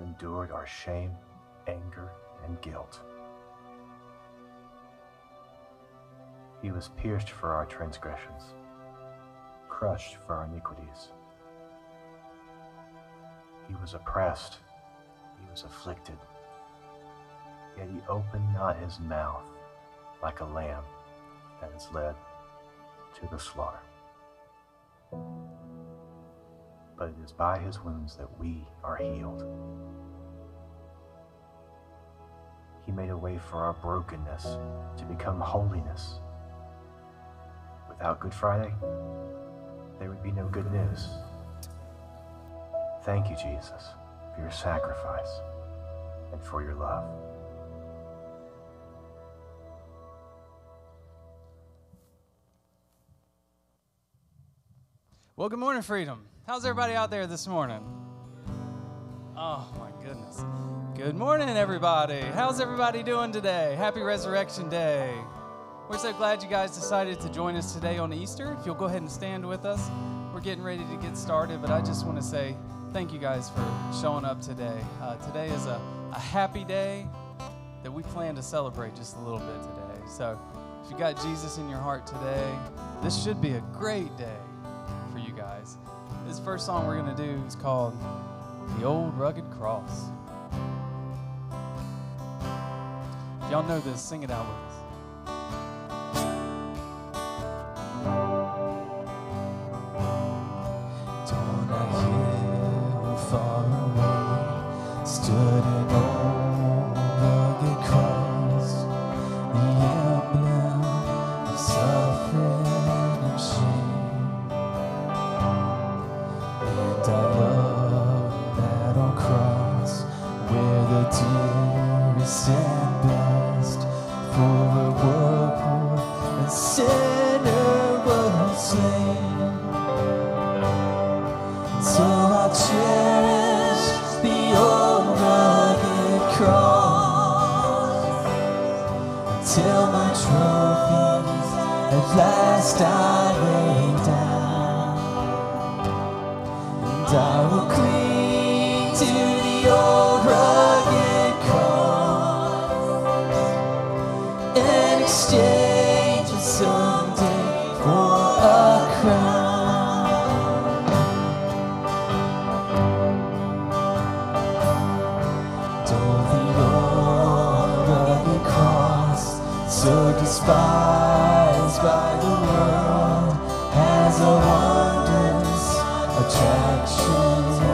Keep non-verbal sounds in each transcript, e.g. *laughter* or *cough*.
Endured our shame, anger, and guilt. He was pierced for our transgressions, crushed for our iniquities. He was oppressed, he was afflicted, yet he opened not his mouth like a lamb that is led to the slaughter. But it is by his wounds that we are healed. He made a way for our brokenness to become holiness. Without Good Friday, there would be no good news. Thank you, Jesus, for your sacrifice and for your love. Well, good morning, Freedom. How's everybody out there this morning? Oh, my goodness. Good morning, everybody. How's everybody doing today? Happy Resurrection Day. We're so glad you guys decided to join us today on Easter. If you'll go ahead and stand with us, we're getting ready to get started, but I just want to say thank you guys for showing up today. Uh, today is a, a happy day that we plan to celebrate just a little bit today. So if you got Jesus in your heart today, this should be a great day. This first song we're going to do is called The Old Rugged Cross. If y'all know this, sing it out with us. So despised by the world, has a wondrous attraction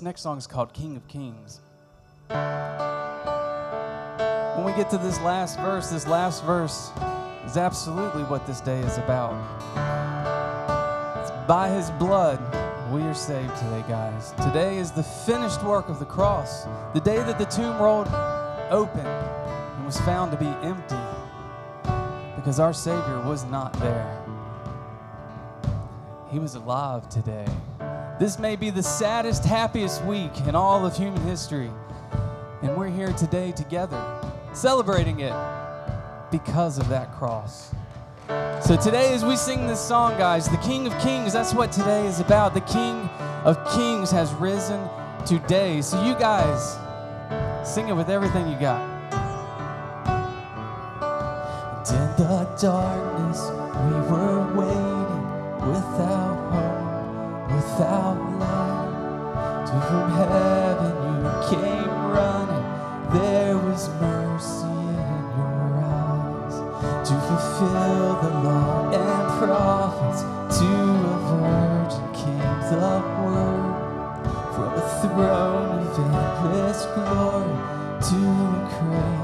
This next song is called King of Kings. When we get to this last verse, this last verse is absolutely what this day is about. It's by his blood we are saved today, guys. Today is the finished work of the cross, the day that the tomb rolled open and was found to be empty because our Savior was not there. He was alive today. This may be the saddest, happiest week in all of human history. And we're here today together, celebrating it because of that cross. So today, as we sing this song, guys, the King of Kings, that's what today is about. The King of Kings has risen today. So you guys, sing it with everything you got. And in the darkness we were waiting without without. To from heaven you came running, there was mercy in your eyes. To fulfill the law and prophets, to a virgin came the word. From a throne of endless glory to a cradle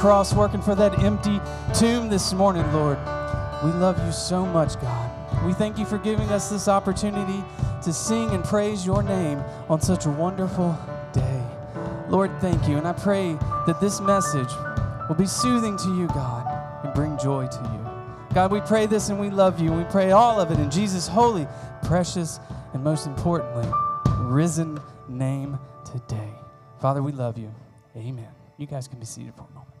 cross working for that empty tomb this morning, Lord. We love you so much, God. We thank you for giving us this opportunity to sing and praise your name on such a wonderful day. Lord, thank you. And I pray that this message will be soothing to you, God, and bring joy to you. God, we pray this and we love you. We pray all of it in Jesus' holy, precious, and most importantly, risen name today. Father, we love you. Amen. You guys can be seated for a moment.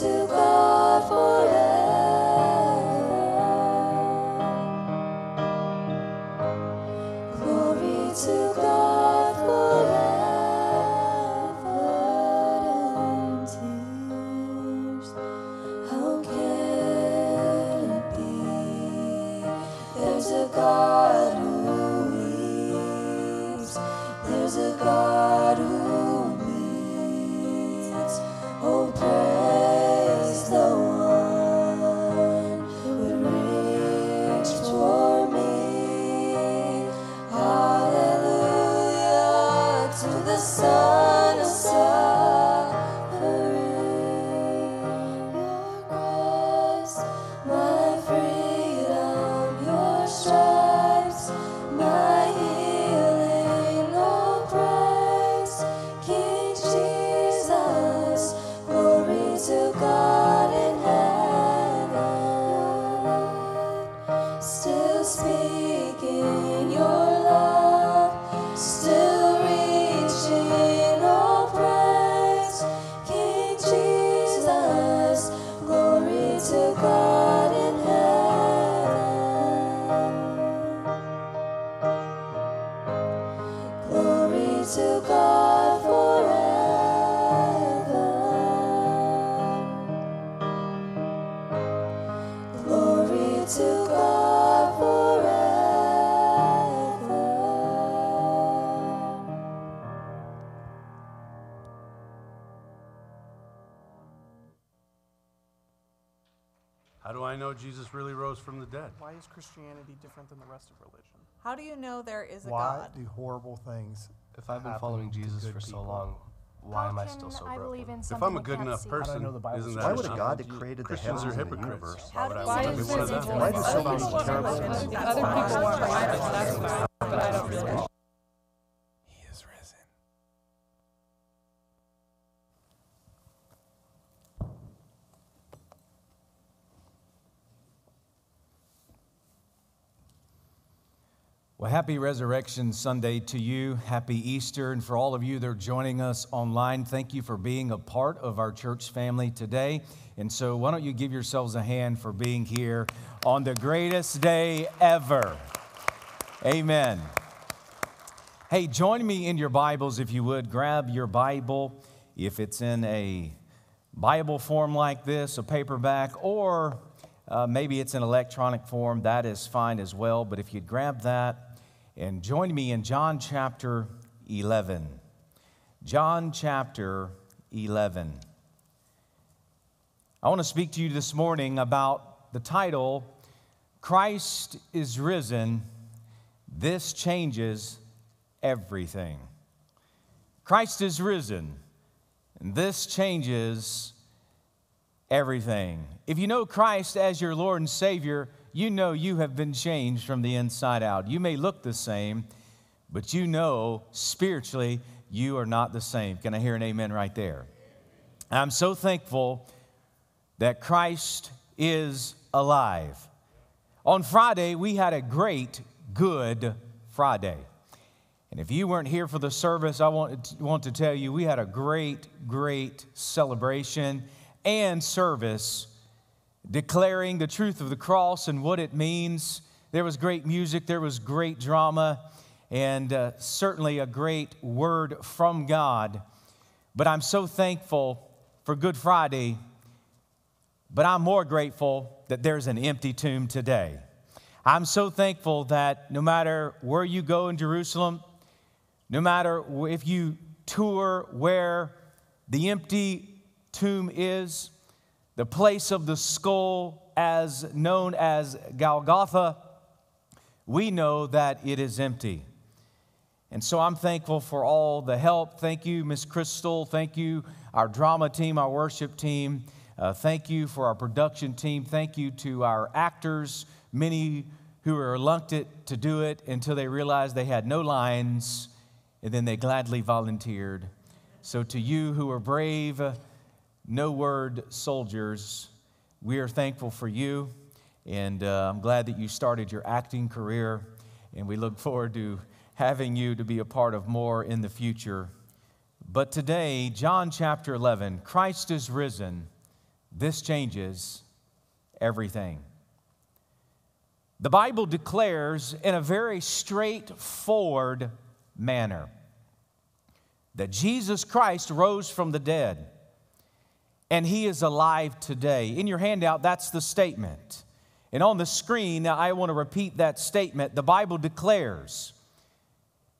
To God forever. Jesus really rose from the dead? Why is Christianity different than the rest of religion? How do you know there is a Why God? do horrible things? If I've been happen following to Jesus good for so people? long, why How am I can still so I believe broken? in If something I'm a I good can't enough see? How do I person, know the Bible's isn't that Why would a enough? God that created the Christians heavens are and the hypocrites. universe? Why would I Why want to is be one of them? Why do so many Other terrible people things want happen? private, that's fine, but I don't really. He is risen. Well, happy Resurrection Sunday to you. Happy Easter. And for all of you that are joining us online, thank you for being a part of our church family today. And so, why don't you give yourselves a hand for being here on the greatest day ever? Amen. Hey, join me in your Bibles if you would. Grab your Bible if it's in a Bible form like this, a paperback, or uh, maybe it's in electronic form. That is fine as well. But if you'd grab that and join me in John chapter 11. John chapter 11. I want to speak to you this morning about the title Christ is Risen. This changes everything. Christ is risen, and this changes everything. If you know Christ as your Lord and Savior, you know you have been changed from the inside out. You may look the same, but you know spiritually you are not the same. Can I hear an amen right there? I'm so thankful that Christ is alive. On Friday, we had a great, good Friday. And if you weren't here for the service, I want, want to tell you we had a great, great celebration and service declaring the truth of the cross and what it means. There was great music, there was great drama, and uh, certainly a great word from God. But I'm so thankful for Good Friday, but I'm more grateful that there's an empty tomb today. I'm so thankful that no matter where you go in Jerusalem, no matter if you tour where the empty tomb is, the place of the skull as known as Golgotha, we know that it is empty. And so I'm thankful for all the help. Thank you, Miss Crystal. Thank you, our drama team, our worship team. Uh, thank you for our production team. Thank you to our actors, many who were reluctant to do it until they realized they had no lines and then they gladly volunteered. So, to you who are brave, no word soldiers, we are thankful for you, and uh, I'm glad that you started your acting career, and we look forward to having you to be a part of more in the future. But today, John chapter 11, Christ is risen. This changes everything. The Bible declares in a very straightforward manner. That Jesus Christ rose from the dead and he is alive today. In your handout, that's the statement. And on the screen, I want to repeat that statement. The Bible declares,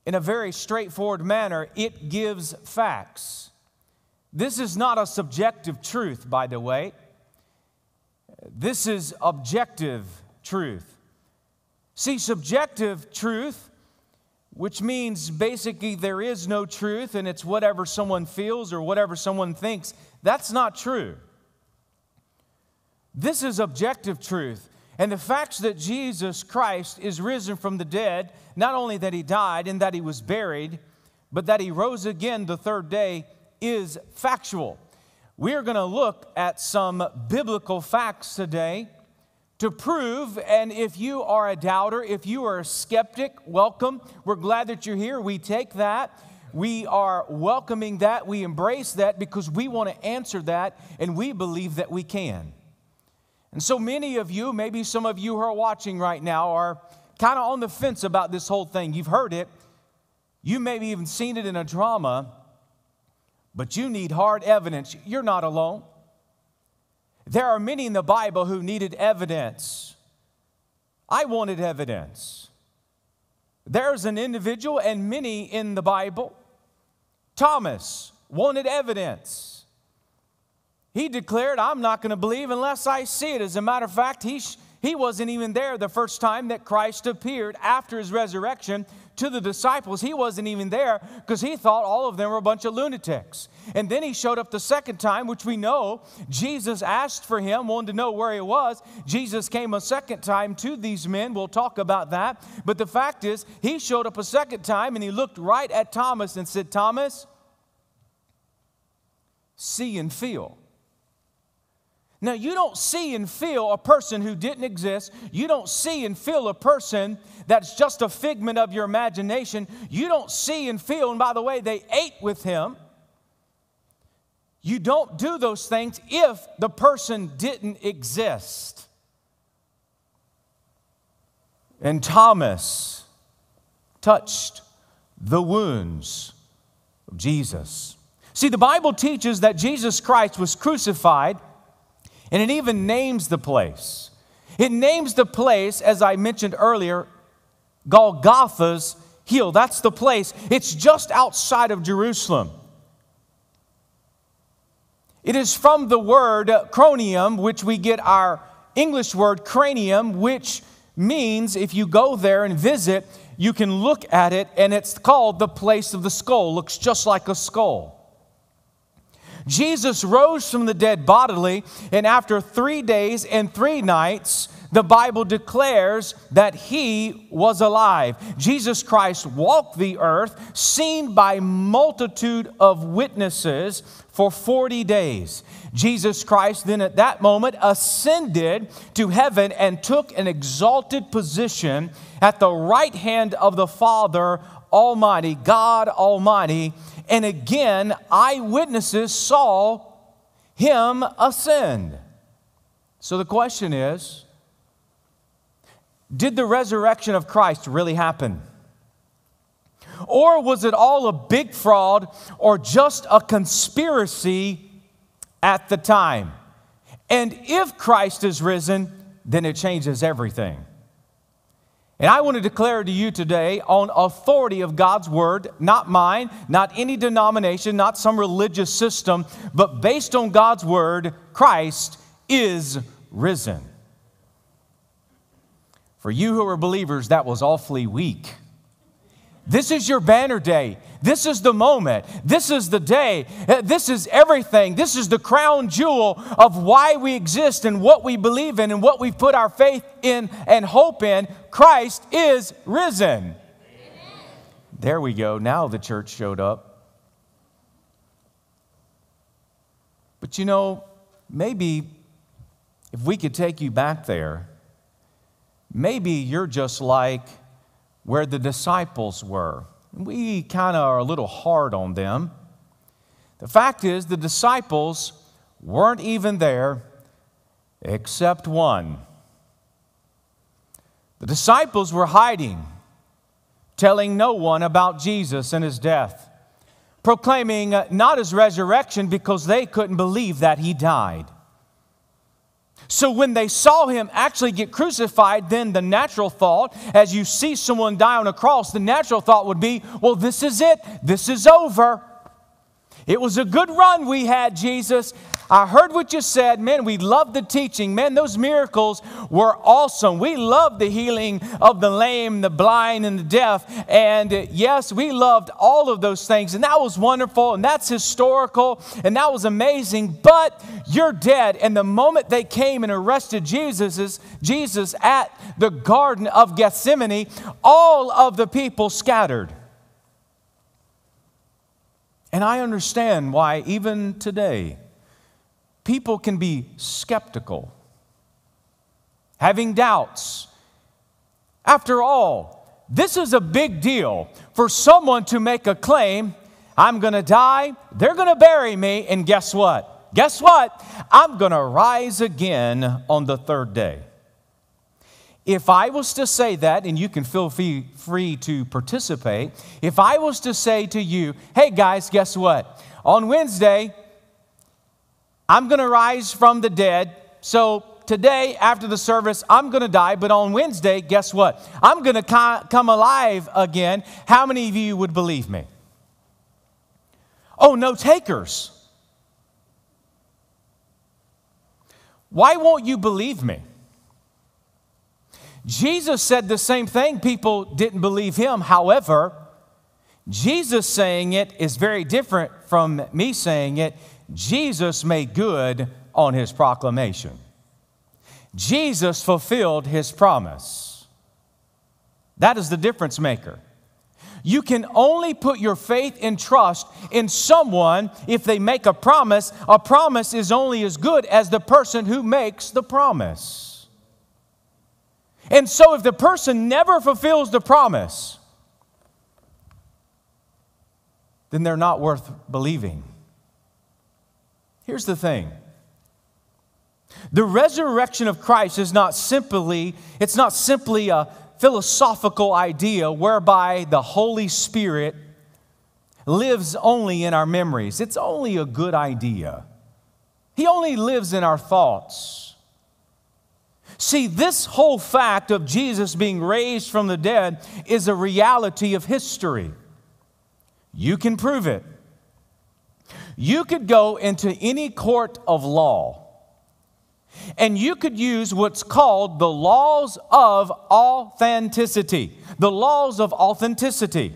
in a very straightforward manner, it gives facts. This is not a subjective truth, by the way. This is objective truth. See, subjective truth which means basically there is no truth and it's whatever someone feels or whatever someone thinks. That's not true. This is objective truth. And the facts that Jesus Christ is risen from the dead, not only that he died and that he was buried, but that he rose again the third day, is factual. We're going to look at some biblical facts today to prove. And if you are a doubter, if you are a skeptic, welcome. We're glad that you're here. We take that. We are welcoming that. We embrace that because we want to answer that and we believe that we can. And so many of you, maybe some of you who are watching right now, are kind of on the fence about this whole thing. You've heard it, you maybe even seen it in a drama, but you need hard evidence. You're not alone. There are many in the Bible who needed evidence. I wanted evidence. There's an individual and many in the Bible. Thomas wanted evidence. He declared, I'm not going to believe unless I see it. As a matter of fact, he, he wasn't even there the first time that Christ appeared after his resurrection to the disciples, he wasn't even there because he thought all of them were a bunch of lunatics. And then he showed up the second time, which we know Jesus asked for him, wanted to know where he was. Jesus came a second time to these men. We'll talk about that. But the fact is, he showed up a second time and he looked right at Thomas and said, Thomas, see and feel. Now, you don't see and feel a person who didn't exist. You don't see and feel a person that's just a figment of your imagination. You don't see and feel, and by the way, they ate with him. You don't do those things if the person didn't exist. And Thomas touched the wounds of Jesus. See, the Bible teaches that Jesus Christ was crucified, and it even names the place. It names the place, as I mentioned earlier, Golgotha's hill. That's the place. It's just outside of Jerusalem. It is from the word cronium, which we get our English word cranium, which means if you go there and visit, you can look at it, and it's called the place of the skull. Looks just like a skull. Jesus rose from the dead bodily, and after three days and three nights, the Bible declares that he was alive. Jesus Christ walked the earth, seen by multitude of witnesses for 40 days. Jesus Christ then at that moment ascended to heaven and took an exalted position at the right hand of the Father Almighty, God Almighty. And again, eyewitnesses saw him ascend. So the question is did the resurrection of Christ really happen? Or was it all a big fraud or just a conspiracy at the time? And if Christ is risen, then it changes everything. And I want to declare to you today, on authority of God's word, not mine, not any denomination, not some religious system, but based on God's word, Christ is risen. For you who are believers, that was awfully weak. This is your banner day. This is the moment. This is the day. Uh, this is everything. This is the crown jewel of why we exist and what we believe in and what we put our faith in and hope in. Christ is risen. There we go. Now the church showed up. But you know, maybe if we could take you back there, maybe you're just like where the disciples were. We kind of are a little hard on them. The fact is, the disciples weren't even there except one. The disciples were hiding, telling no one about Jesus and his death, proclaiming not his resurrection because they couldn't believe that he died. So when they saw him actually get crucified, then the natural thought, as you see someone die on a cross, the natural thought would be, well, this is it. This is over. It was a good run we had, Jesus. I heard what you said. Man, we loved the teaching. Man, those miracles were awesome. We loved the healing of the lame, the blind, and the deaf. And uh, yes, we loved all of those things. And that was wonderful. And that's historical. And that was amazing. But you're dead. And the moment they came and arrested Jesus, Jesus at the Garden of Gethsemane, all of the people scattered. And I understand why, even today, people can be skeptical, having doubts. After all, this is a big deal for someone to make a claim I'm going to die, they're going to bury me, and guess what? Guess what? I'm going to rise again on the third day. If I was to say that, and you can feel free to participate, if I was to say to you, hey guys, guess what? On Wednesday, I'm going to rise from the dead. So today, after the service, I'm going to die. But on Wednesday, guess what? I'm going to come alive again. How many of you would believe me? Oh, no takers. Why won't you believe me? Jesus said the same thing. People didn't believe him. However, Jesus saying it is very different from me saying it. Jesus made good on his proclamation. Jesus fulfilled his promise. That is the difference maker. You can only put your faith and trust in someone if they make a promise. A promise is only as good as the person who makes the promise. And so, if the person never fulfills the promise, then they're not worth believing. Here's the thing the resurrection of Christ is not simply, it's not simply a philosophical idea whereby the Holy Spirit lives only in our memories. It's only a good idea. He only lives in our thoughts. See, this whole fact of Jesus being raised from the dead is a reality of history. You can prove it. You could go into any court of law and you could use what's called the laws of authenticity. The laws of authenticity.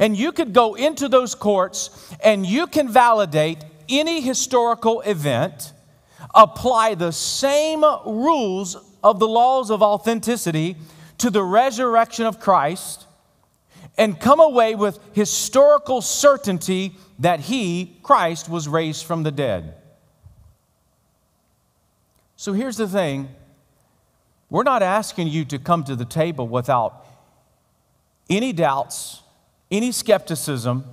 And you could go into those courts and you can validate any historical event, apply the same rules of the laws of authenticity to the resurrection of Christ, and come away with historical certainty that he, Christ, was raised from the dead. So here's the thing we're not asking you to come to the table without any doubts, any skepticism.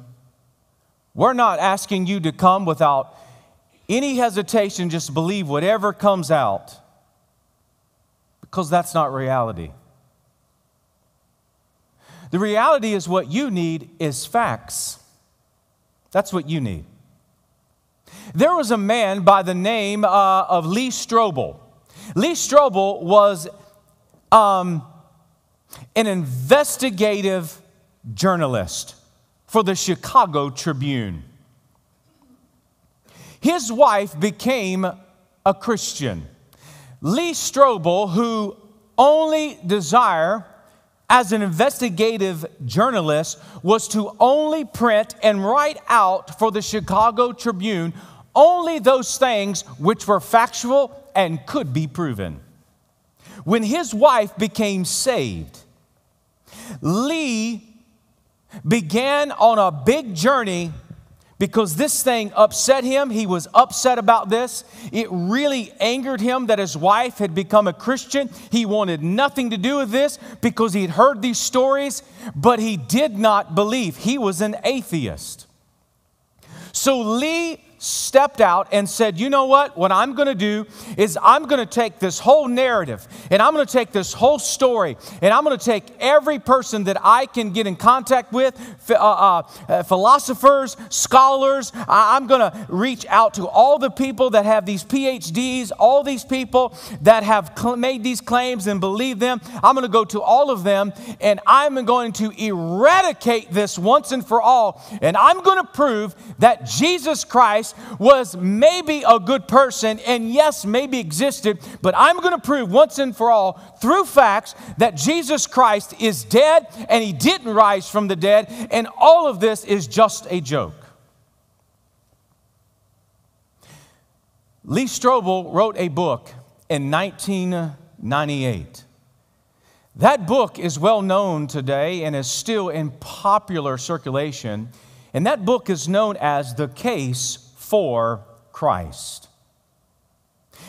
We're not asking you to come without any hesitation, just believe whatever comes out, because that's not reality. The reality is what you need is facts. That's what you need. There was a man by the name uh, of Lee Strobel. Lee Strobel was um, an investigative journalist for the Chicago Tribune. His wife became a Christian. Lee Strobel, who only desire as an investigative journalist was to only print and write out for the Chicago Tribune only those things which were factual and could be proven. When his wife became saved, Lee began on a big journey because this thing upset him. He was upset about this. It really angered him that his wife had become a Christian. He wanted nothing to do with this because he'd heard these stories, but he did not believe. He was an atheist. So Lee stepped out and said, You know what? What I'm going to do is I'm going to take this whole narrative and I'm going to take this whole story and I'm going to take every person that I can get in contact with, uh, uh, uh, philosophers, scholars. I'm going to reach out to all the people that have these PhDs, all these people that have cl- made these claims and believe them. I'm going to go to all of them and I'm going to eradicate this once and for all. And I'm going to prove that Jesus Christ was maybe a good person and yes, maybe existed, but I'm going to prove once and for all through facts that Jesus Christ is dead and he didn't rise from the dead, and all of this is just a joke. Lee Strobel wrote a book in 1998. That book is well known today and is still in popular circulation. And that book is known as The Case for Christ.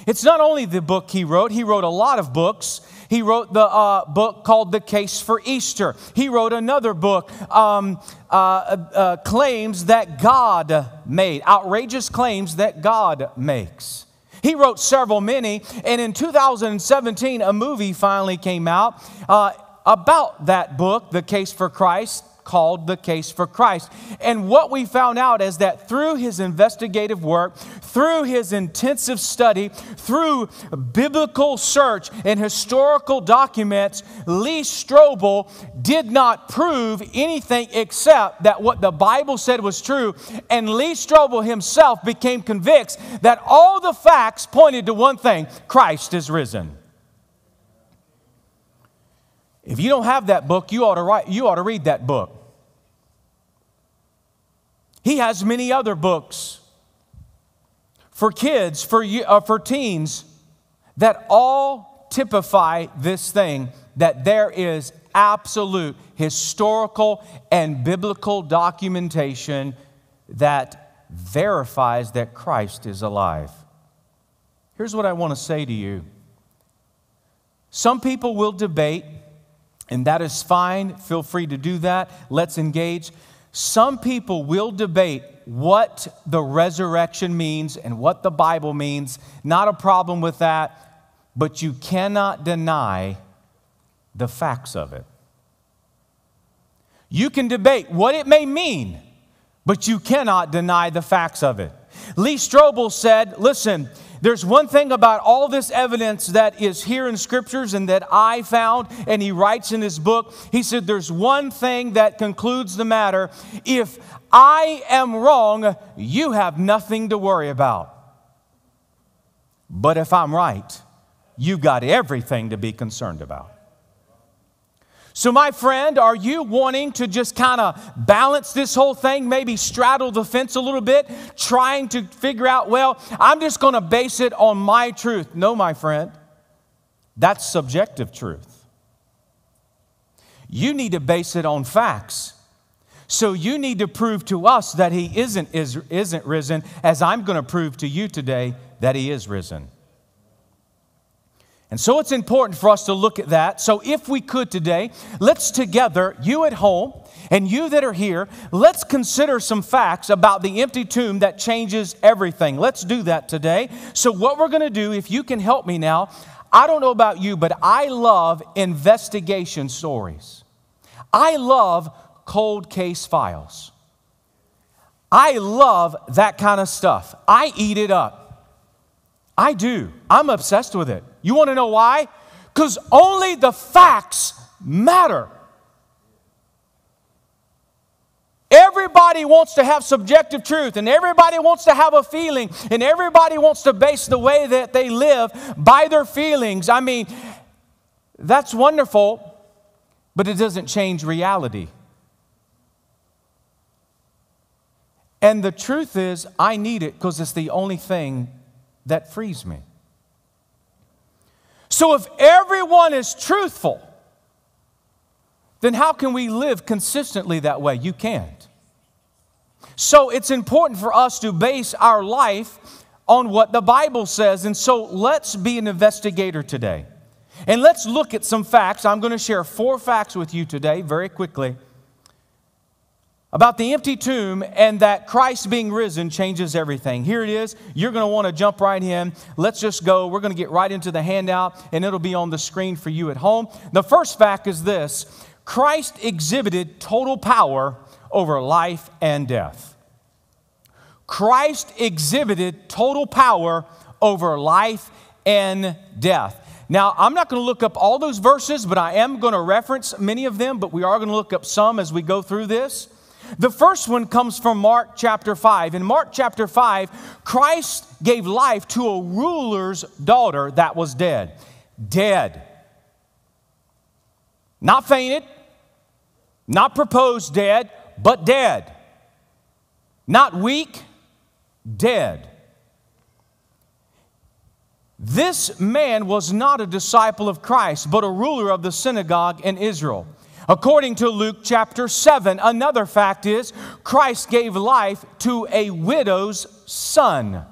It's not only the book he wrote, he wrote a lot of books. He wrote the uh, book called The Case for Easter. He wrote another book, um, uh, uh, Claims That God Made, outrageous claims that God makes. He wrote several, many, and in 2017, a movie finally came out uh, about that book, The Case for Christ called The Case for Christ. And what we found out is that through his investigative work, through his intensive study, through biblical search and historical documents, Lee Strobel did not prove anything except that what the Bible said was true. And Lee Strobel himself became convinced that all the facts pointed to one thing Christ is risen. If you don't have that book, you ought to, write, you ought to read that book. He has many other books for kids, for, uh, for teens, that all typify this thing that there is absolute historical and biblical documentation that verifies that Christ is alive. Here's what I want to say to you. Some people will debate and that is fine. Feel free to do that. Let's engage. Some people will debate what the resurrection means and what the Bible means. Not a problem with that, but you cannot deny the facts of it. You can debate what it may mean, but you cannot deny the facts of it. Lee Strobel said, Listen, there's one thing about all this evidence that is here in scriptures and that I found, and he writes in his book. He said, There's one thing that concludes the matter. If I am wrong, you have nothing to worry about. But if I'm right, you've got everything to be concerned about. So, my friend, are you wanting to just kind of balance this whole thing, maybe straddle the fence a little bit, trying to figure out, well, I'm just going to base it on my truth? No, my friend, that's subjective truth. You need to base it on facts. So, you need to prove to us that he isn't, is, isn't risen, as I'm going to prove to you today that he is risen. And so it's important for us to look at that. So, if we could today, let's together, you at home and you that are here, let's consider some facts about the empty tomb that changes everything. Let's do that today. So, what we're going to do, if you can help me now, I don't know about you, but I love investigation stories. I love cold case files. I love that kind of stuff. I eat it up. I do. I'm obsessed with it. You want to know why? Because only the facts matter. Everybody wants to have subjective truth, and everybody wants to have a feeling, and everybody wants to base the way that they live by their feelings. I mean, that's wonderful, but it doesn't change reality. And the truth is, I need it because it's the only thing that frees me. So if everyone is truthful, then how can we live consistently that way? You can't. So it's important for us to base our life on what the Bible says. And so let's be an investigator today. And let's look at some facts. I'm going to share four facts with you today very quickly about the empty tomb and that Christ being risen changes everything. Here it is. You're going to want to jump right in. Let's just go. We're going to get right into the handout, and it'll be on the screen for you at home. The first fact is this Christ exhibited total power over life and death. Christ exhibited total power over life and death. Now, I'm not going to look up all those verses, but I am going to reference many of them, but we are going to look up some as we go through this. The first one comes from Mark chapter 5. In Mark chapter 5, Christ gave life to a ruler's daughter that was dead. Dead. Not fainted, not proposed dead, but dead. Not weak, dead. This man was not a disciple of Christ, but a ruler of the synagogue in Israel. According to Luke chapter 7, another fact is Christ gave life to a widow's son.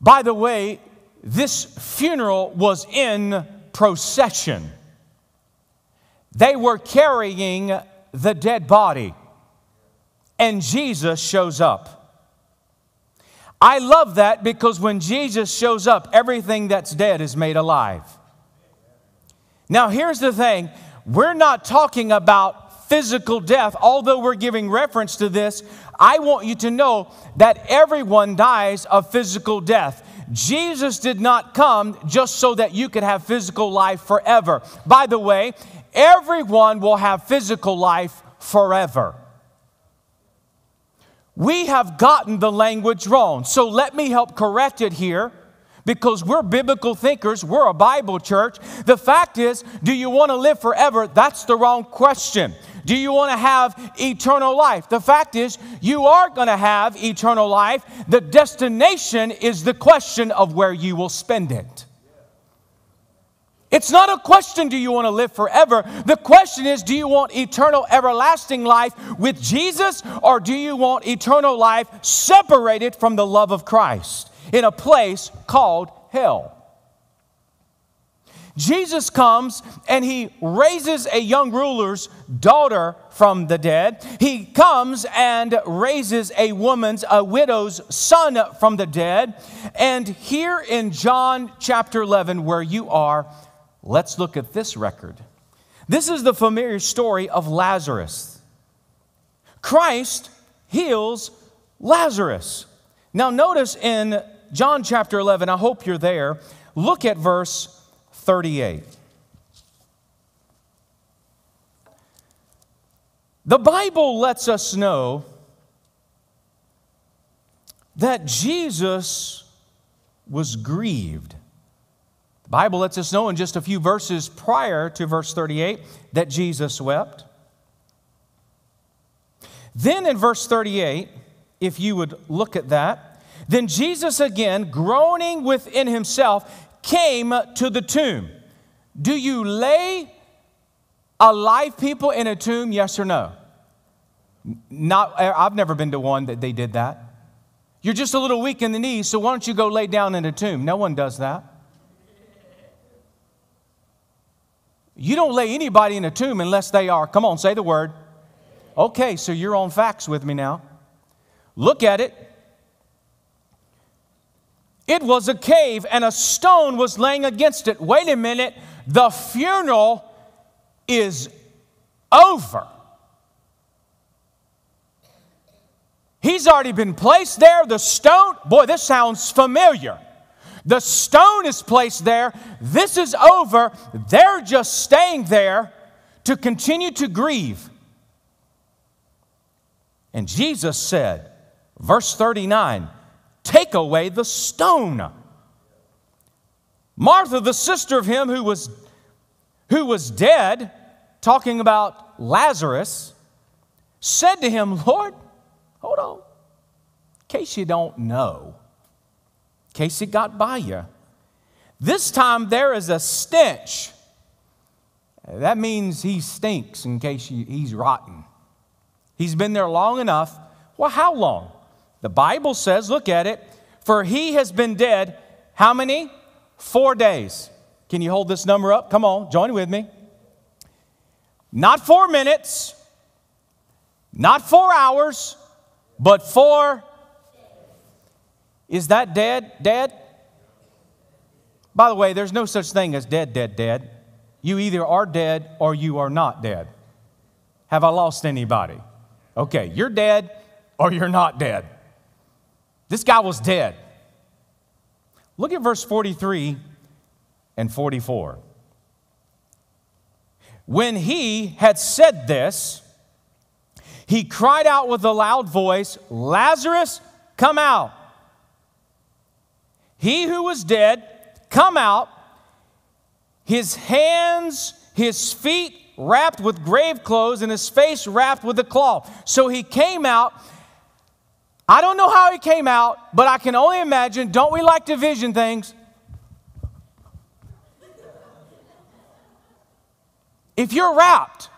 By the way, this funeral was in procession. They were carrying the dead body, and Jesus shows up. I love that because when Jesus shows up, everything that's dead is made alive. Now, here's the thing we're not talking about physical death, although we're giving reference to this. I want you to know that everyone dies of physical death. Jesus did not come just so that you could have physical life forever. By the way, everyone will have physical life forever. We have gotten the language wrong. So let me help correct it here because we're biblical thinkers, we're a Bible church. The fact is, do you want to live forever? That's the wrong question. Do you want to have eternal life? The fact is, you are going to have eternal life. The destination is the question of where you will spend it. It's not a question, do you want to live forever? The question is, do you want eternal, everlasting life with Jesus, or do you want eternal life separated from the love of Christ? In a place called hell. Jesus comes and he raises a young ruler's daughter from the dead. He comes and raises a woman's, a widow's son from the dead. And here in John chapter 11, where you are, let's look at this record. This is the familiar story of Lazarus. Christ heals Lazarus. Now, notice in John chapter 11, I hope you're there, look at verse 38. The Bible lets us know that Jesus was grieved. The Bible lets us know in just a few verses prior to verse 38 that Jesus wept. Then in verse 38, if you would look at that, then Jesus again, groaning within himself, came to the tomb. Do you lay alive people in a tomb, yes or no? Not, eh, I've never been to one that they did that. You're just a little weak in the knees, so why don't you go lay down in a tomb? No one does that. You don't lay anybody in a tomb unless they are, come on, say the word. Okay, so you're on facts with me now. Look at it. It was a cave and a stone was laying against it. Wait a minute, the funeral is over. He's already been placed there. The stone, boy, this sounds familiar. The stone is placed there. This is over. They're just staying there to continue to grieve. And Jesus said, verse 39, take away the stone. Martha, the sister of him who was, who was dead, talking about Lazarus, said to him, Lord, hold on. In case you don't know, in case it got by you, this time there is a stench. That means he stinks in case he's rotten. He's been there long enough. Well, how long? The Bible says, look at it, for he has been dead how many? Four days. Can you hold this number up? Come on, join with me. Not four minutes, not four hours, but four. Is that dead? Dead? By the way, there's no such thing as dead, dead, dead. You either are dead or you are not dead. Have I lost anybody? Okay, you're dead or you're not dead. This guy was dead. Look at verse 43 and 44. When he had said this, he cried out with a loud voice, Lazarus, come out. He who was dead, come out, his hands, his feet wrapped with grave clothes, and his face wrapped with a cloth. So he came out. I don't know how he came out, but I can only imagine. Don't we like to vision things? If you're wrapped,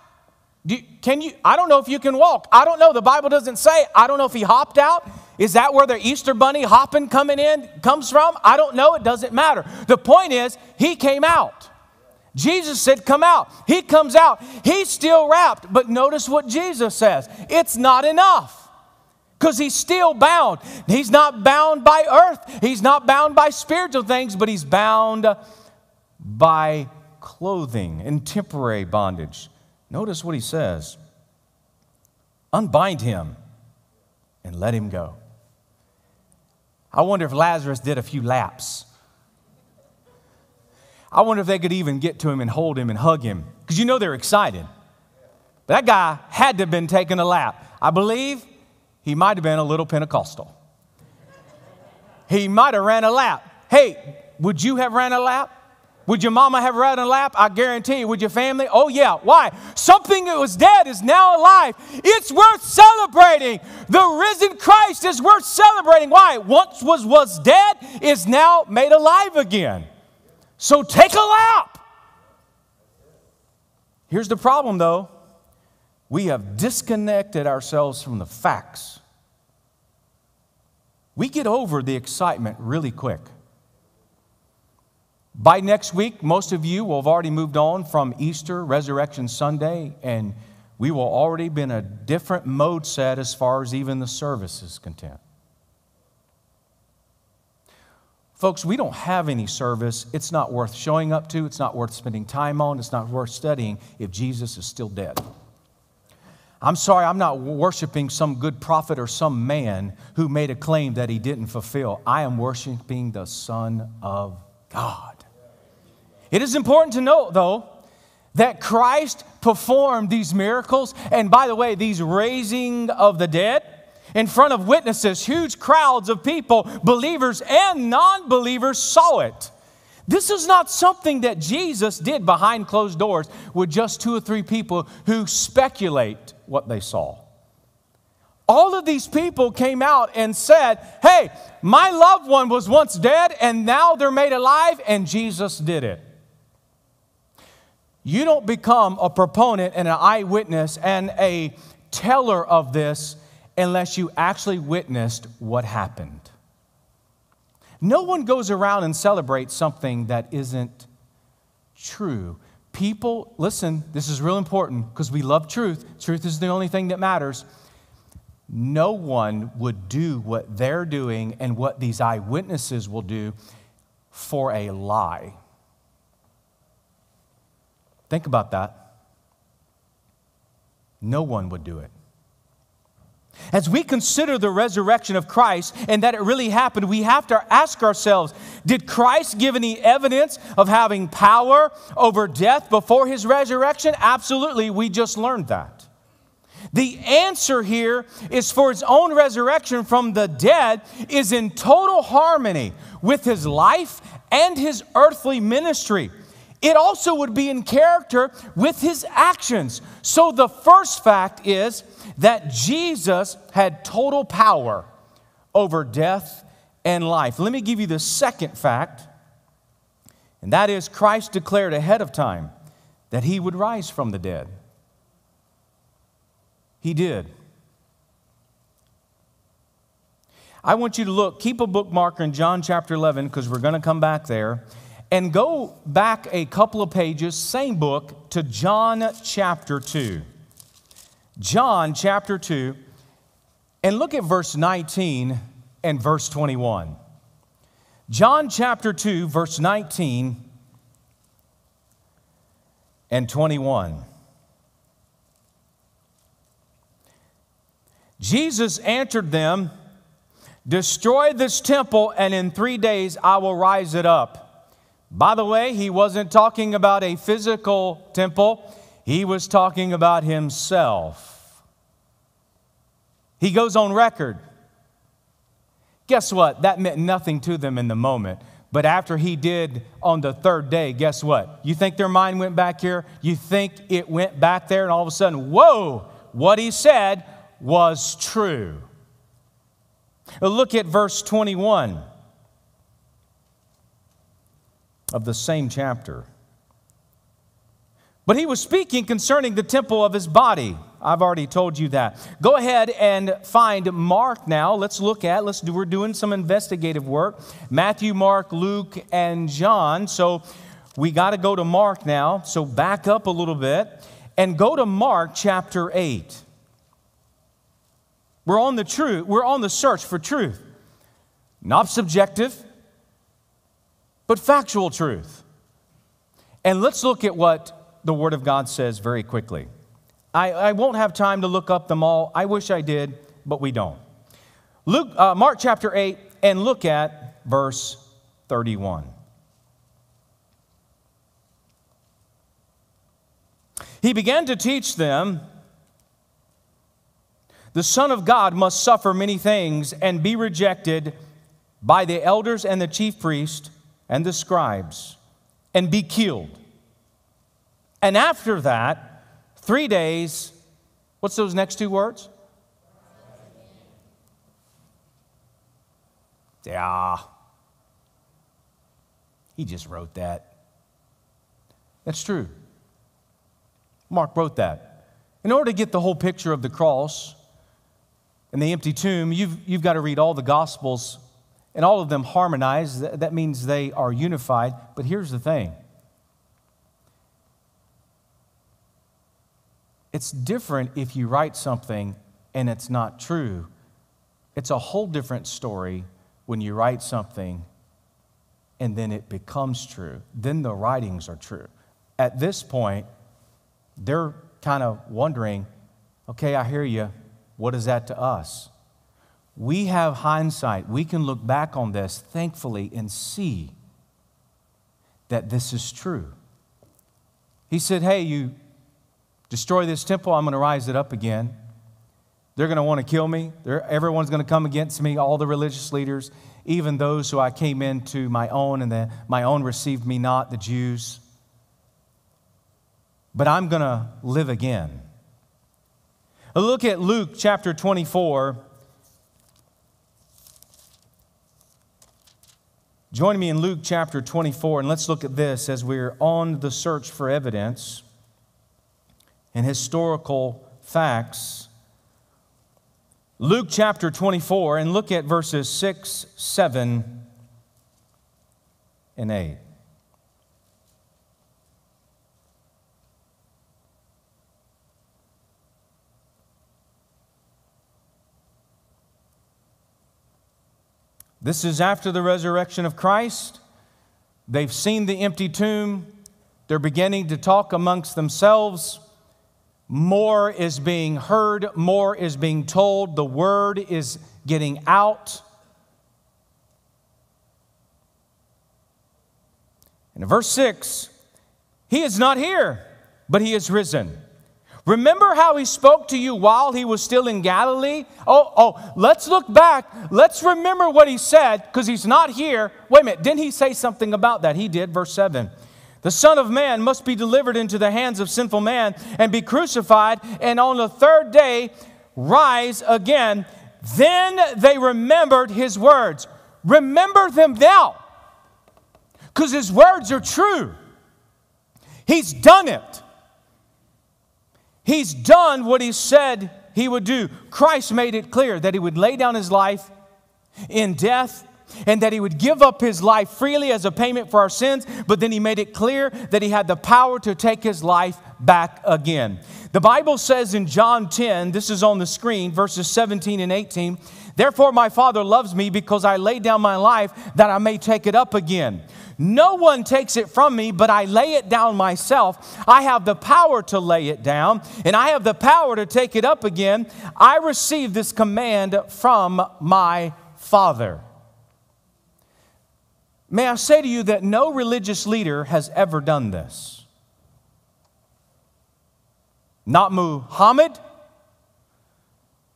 you, can you? I don't know if you can walk. I don't know. The Bible doesn't say. I don't know if he hopped out. Is that where the Easter bunny hopping coming in comes from? I don't know. It doesn't matter. The point is, he came out. Jesus said, Come out. He comes out. He's still wrapped. But notice what Jesus says it's not enough because he's still bound. He's not bound by earth, he's not bound by spiritual things, but he's bound by clothing and temporary bondage. Notice what he says unbind him and let him go. I wonder if Lazarus did a few laps. I wonder if they could even get to him and hold him and hug him because you know they're excited. But that guy had to have been taking a lap. I believe he might have been a little Pentecostal. He might have ran a lap. Hey, would you have ran a lap? Would your mama have ran a lap? I guarantee you. Would your family? Oh, yeah. Why? Something that was dead is now alive. It's worth celebrating. The risen Christ is worth celebrating. Why? Once was, was dead, is now made alive again. So take a lap. Here's the problem, though we have disconnected ourselves from the facts. We get over the excitement really quick. By next week, most of you will have already moved on from Easter, Resurrection Sunday, and we will already be in a different mode set as far as even the service is content. Folks, we don't have any service. It's not worth showing up to. It's not worth spending time on. It's not worth studying if Jesus is still dead. I'm sorry, I'm not worshiping some good prophet or some man who made a claim that he didn't fulfill. I am worshiping the Son of God. It is important to note, though, that Christ performed these miracles, and by the way, these raising of the dead in front of witnesses, huge crowds of people, believers and non believers saw it. This is not something that Jesus did behind closed doors with just two or three people who speculate what they saw. All of these people came out and said, Hey, my loved one was once dead and now they're made alive, and Jesus did it. You don't become a proponent and an eyewitness and a teller of this unless you actually witnessed what happened. No one goes around and celebrates something that isn't true. People, listen, this is real important because we love truth. Truth is the only thing that matters. No one would do what they're doing and what these eyewitnesses will do for a lie. Think about that. No one would do it. As we consider the resurrection of Christ and that it really happened, we have to ask ourselves Did Christ give any evidence of having power over death before his resurrection? Absolutely, we just learned that. The answer here is for his own resurrection from the dead is in total harmony with his life and his earthly ministry. It also would be in character with his actions. So the first fact is that Jesus had total power over death and life. Let me give you the second fact, and that is Christ declared ahead of time that he would rise from the dead. He did. I want you to look, keep a bookmark in John chapter 11 because we're going to come back there. And go back a couple of pages, same book, to John chapter 2. John chapter 2, and look at verse 19 and verse 21. John chapter 2, verse 19 and 21. Jesus answered them, Destroy this temple, and in three days I will rise it up. By the way, he wasn't talking about a physical temple. He was talking about himself. He goes on record. Guess what? That meant nothing to them in the moment. But after he did on the third day, guess what? You think their mind went back here? You think it went back there, and all of a sudden, whoa, what he said was true. Look at verse 21 of the same chapter. But he was speaking concerning the temple of his body. I've already told you that. Go ahead and find Mark now. Let's look at, let's do, we're doing some investigative work. Matthew, Mark, Luke, and John. So we got to go to Mark now. So back up a little bit and go to Mark chapter 8. We're on the truth, we're on the search for truth. Not subjective, but factual truth. And let's look at what the Word of God says very quickly. I, I won't have time to look up them all. I wish I did, but we don't. Luke, uh, Mark chapter 8, and look at verse 31. He began to teach them the Son of God must suffer many things and be rejected by the elders and the chief priests and the scribes and be killed and after that, three days, what's those next two words? Yeah. He just wrote that. That's true. Mark wrote that. In order to get the whole picture of the cross and the empty tomb, you've, you've got to read all the Gospels, and all of them harmonize. That means they are unified. But here's the thing It's different if you write something and it's not true. It's a whole different story when you write something and then it becomes true. Then the writings are true. At this point, they're kind of wondering okay, I hear you. What is that to us? We have hindsight. We can look back on this thankfully and see that this is true. He said, Hey, you destroy this temple, I'm going to rise it up again. They're going to want to kill me. They're, everyone's going to come against me, all the religious leaders, even those who I came into my own, and the, my own received me not, the Jews. But I'm going to live again. Look at Luke chapter 24. Join me in Luke chapter 24, and let's look at this as we're on the search for evidence and historical facts. Luke chapter 24, and look at verses 6, 7, and 8. This is after the resurrection of Christ. They've seen the empty tomb. They're beginning to talk amongst themselves. More is being heard, more is being told. The word is getting out. And in verse 6, he is not here, but he is risen. Remember how he spoke to you while he was still in Galilee? Oh, oh, let's look back. Let's remember what he said because he's not here. Wait a minute, didn't he say something about that? He did, verse 7. The Son of Man must be delivered into the hands of sinful man and be crucified, and on the third day rise again. Then they remembered his words. Remember them now because his words are true. He's done it. He's done what he said he would do. Christ made it clear that he would lay down his life in death and that he would give up his life freely as a payment for our sins, but then he made it clear that he had the power to take his life back again. The Bible says in John 10, this is on the screen, verses 17 and 18, Therefore my Father loves me because I lay down my life that I may take it up again. No one takes it from me, but I lay it down myself. I have the power to lay it down, and I have the power to take it up again. I received this command from my Father. May I say to you that no religious leader has ever done this? Not Muhammad,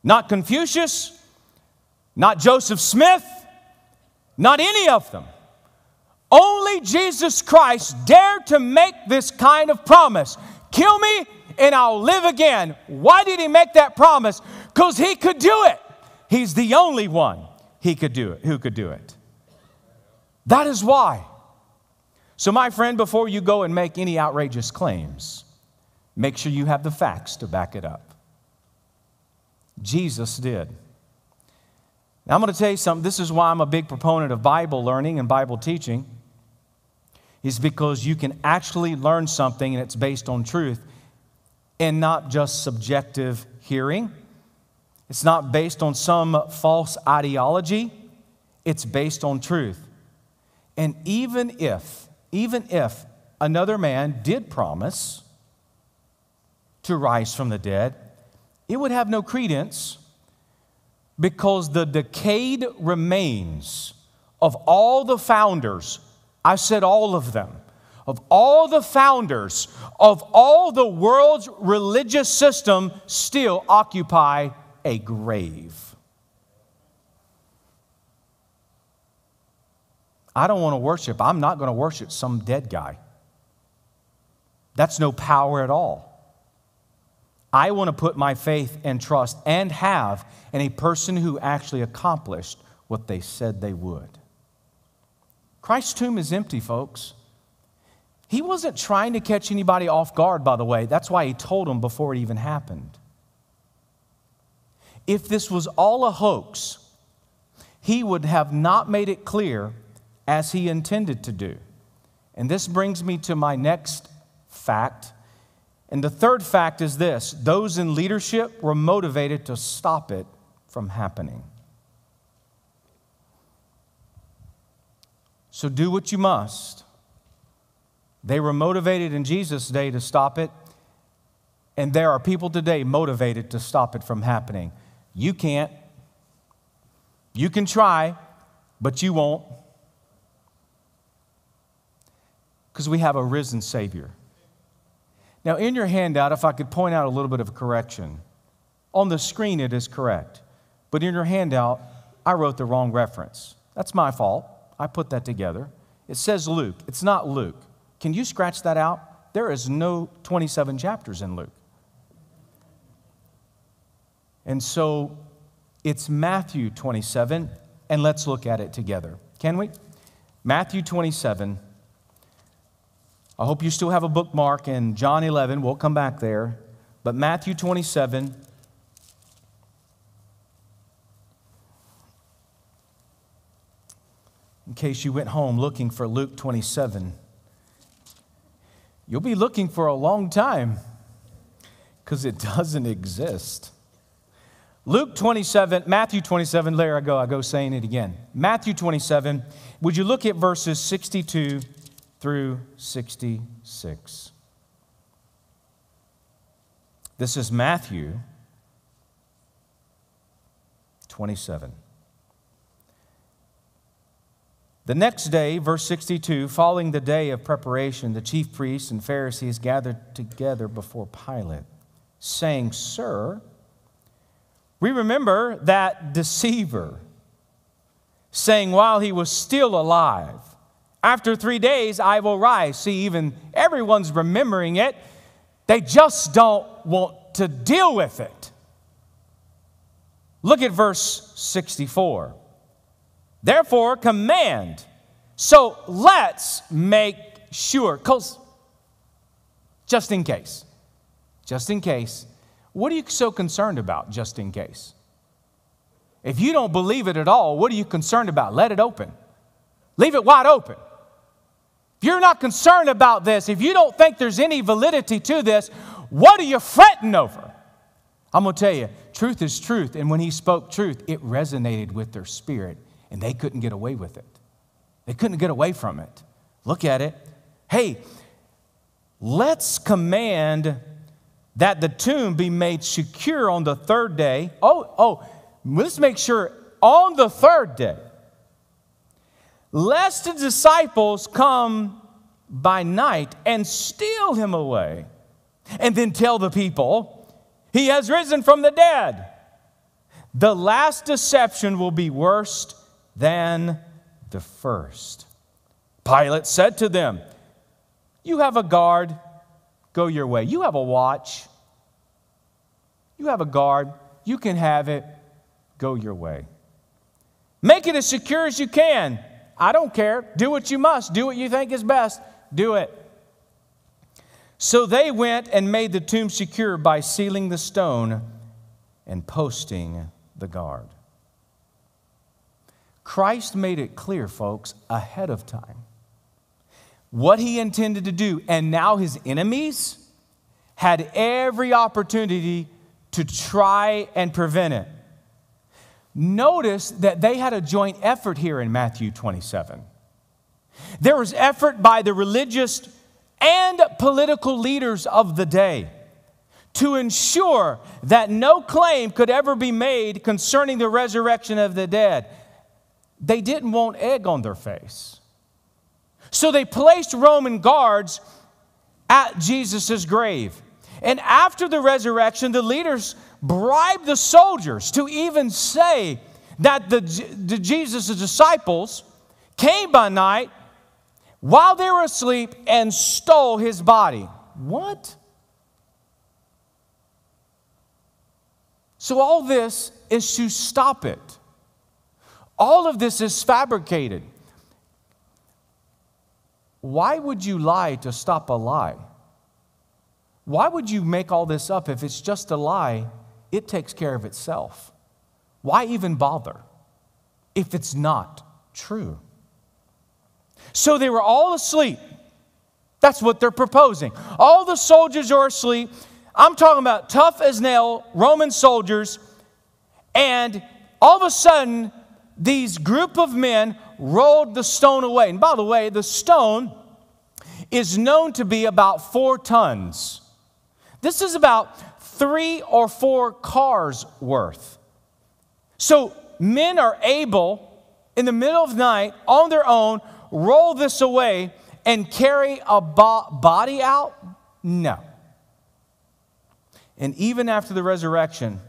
not Confucius, not Joseph Smith, not any of them. Only Jesus Christ dared to make this kind of promise kill me and I'll live again. Why did he make that promise? Because he could do it. He's the only one he could do it, who could do it. That is why. So, my friend, before you go and make any outrageous claims, make sure you have the facts to back it up. Jesus did. Now, I'm going to tell you something. This is why I'm a big proponent of Bible learning and Bible teaching, is because you can actually learn something and it's based on truth and not just subjective hearing. It's not based on some false ideology, it's based on truth. And even if, even if another man did promise to rise from the dead, it would have no credence because the decayed remains of all the founders, I said all of them, of all the founders of all the world's religious system still occupy a grave. I don't want to worship. I'm not going to worship some dead guy. That's no power at all. I want to put my faith and trust and have in a person who actually accomplished what they said they would. Christ's tomb is empty, folks. He wasn't trying to catch anybody off guard, by the way. That's why he told them before it even happened. If this was all a hoax, he would have not made it clear as he intended to do. And this brings me to my next fact. And the third fact is this those in leadership were motivated to stop it from happening. So do what you must. They were motivated in Jesus' day to stop it, and there are people today motivated to stop it from happening. You can't. You can try, but you won't. Because we have a risen Savior. Now, in your handout, if I could point out a little bit of a correction. On the screen, it is correct. But in your handout, I wrote the wrong reference. That's my fault. I put that together. It says Luke. It's not Luke. Can you scratch that out? There is no 27 chapters in Luke. And so it's Matthew 27, and let's look at it together. Can we? Matthew 27. I hope you still have a bookmark in John 11. We'll come back there. But Matthew 27, in case you went home looking for Luke 27. You'll be looking for a long time because it *laughs* doesn't exist. Luke 27, Matthew 27, there I go, I go saying it again. Matthew 27, would you look at verses 62 through 66? This is Matthew 27. The next day, verse 62, following the day of preparation, the chief priests and Pharisees gathered together before Pilate, saying, Sir, we remember that deceiver saying while he was still alive, After three days I will rise. See, even everyone's remembering it, they just don't want to deal with it. Look at verse 64. Therefore, command. So let's make sure, because just in case, just in case, what are you so concerned about, just in case? If you don't believe it at all, what are you concerned about? Let it open. Leave it wide open. If you're not concerned about this, if you don't think there's any validity to this, what are you fretting over? I'm going to tell you, truth is truth. And when he spoke truth, it resonated with their spirit and they couldn't get away with it. They couldn't get away from it. Look at it. Hey, let's command that the tomb be made secure on the third day. Oh, oh, let's make sure on the third day, lest the disciples come by night and steal him away, and then tell the people, He has risen from the dead. The last deception will be worse than the first. Pilate said to them, You have a guard, go your way. You have a watch, you have a guard, you can have it, go your way. Make it as secure as you can. I don't care. Do what you must. Do what you think is best. Do it. So they went and made the tomb secure by sealing the stone and posting the guard. Christ made it clear, folks, ahead of time what he intended to do. And now his enemies had every opportunity to try and prevent it. Notice that they had a joint effort here in Matthew 27. There was effort by the religious and political leaders of the day to ensure that no claim could ever be made concerning the resurrection of the dead. They didn't want egg on their face. So they placed Roman guards at Jesus' grave. And after the resurrection, the leaders bribed the soldiers to even say that the, the Jesus' disciples came by night while they were asleep and stole his body. What? So, all this is to stop it. All of this is fabricated. Why would you lie to stop a lie? Why would you make all this up if it's just a lie? It takes care of itself. Why even bother if it's not true? So they were all asleep. That's what they're proposing. All the soldiers are asleep. I'm talking about tough as nail Roman soldiers. And all of a sudden, these group of men rolled the stone away. And by the way, the stone is known to be about four tons. This is about three or four cars worth. So men are able, in the middle of night, on their own, roll this away and carry a bo- body out? No. And even after the resurrection,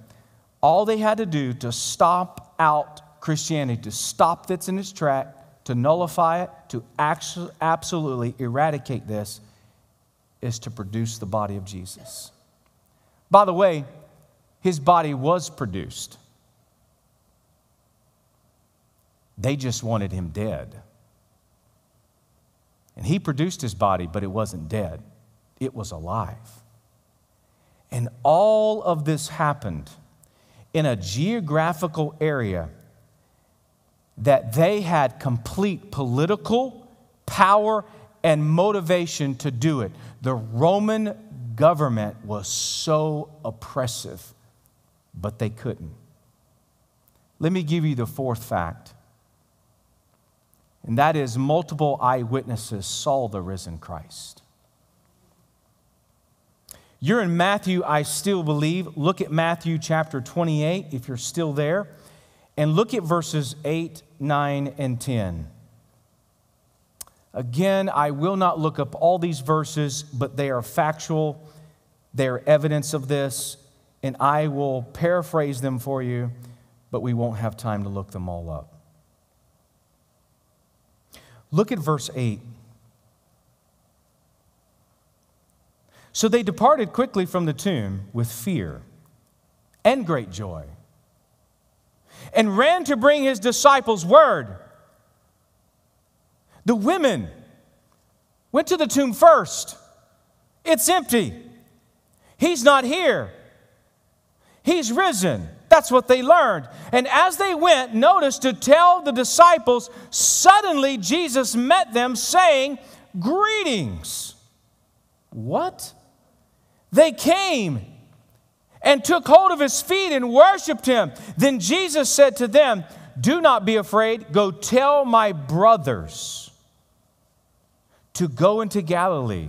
all they had to do to stop out Christianity, to stop this in its track, to nullify it, to absolutely eradicate this, is to produce the body of Jesus. By the way, his body was produced. They just wanted him dead. And he produced his body, but it wasn't dead, it was alive. And all of this happened in a geographical area that they had complete political power and motivation to do it. The Roman government was so oppressive, but they couldn't. Let me give you the fourth fact, and that is multiple eyewitnesses saw the risen Christ. You're in Matthew, I still believe. Look at Matthew chapter 28 if you're still there. And look at verses 8, 9, and 10. Again, I will not look up all these verses, but they are factual, they are evidence of this, and I will paraphrase them for you, but we won't have time to look them all up. Look at verse 8. So they departed quickly from the tomb with fear and great joy and ran to bring his disciples word. The women went to the tomb first. It's empty. He's not here. He's risen. That's what they learned. And as they went, notice to tell the disciples, suddenly Jesus met them saying, Greetings. What? They came and took hold of his feet and worshiped him. Then Jesus said to them, Do not be afraid. Go tell my brothers to go into Galilee,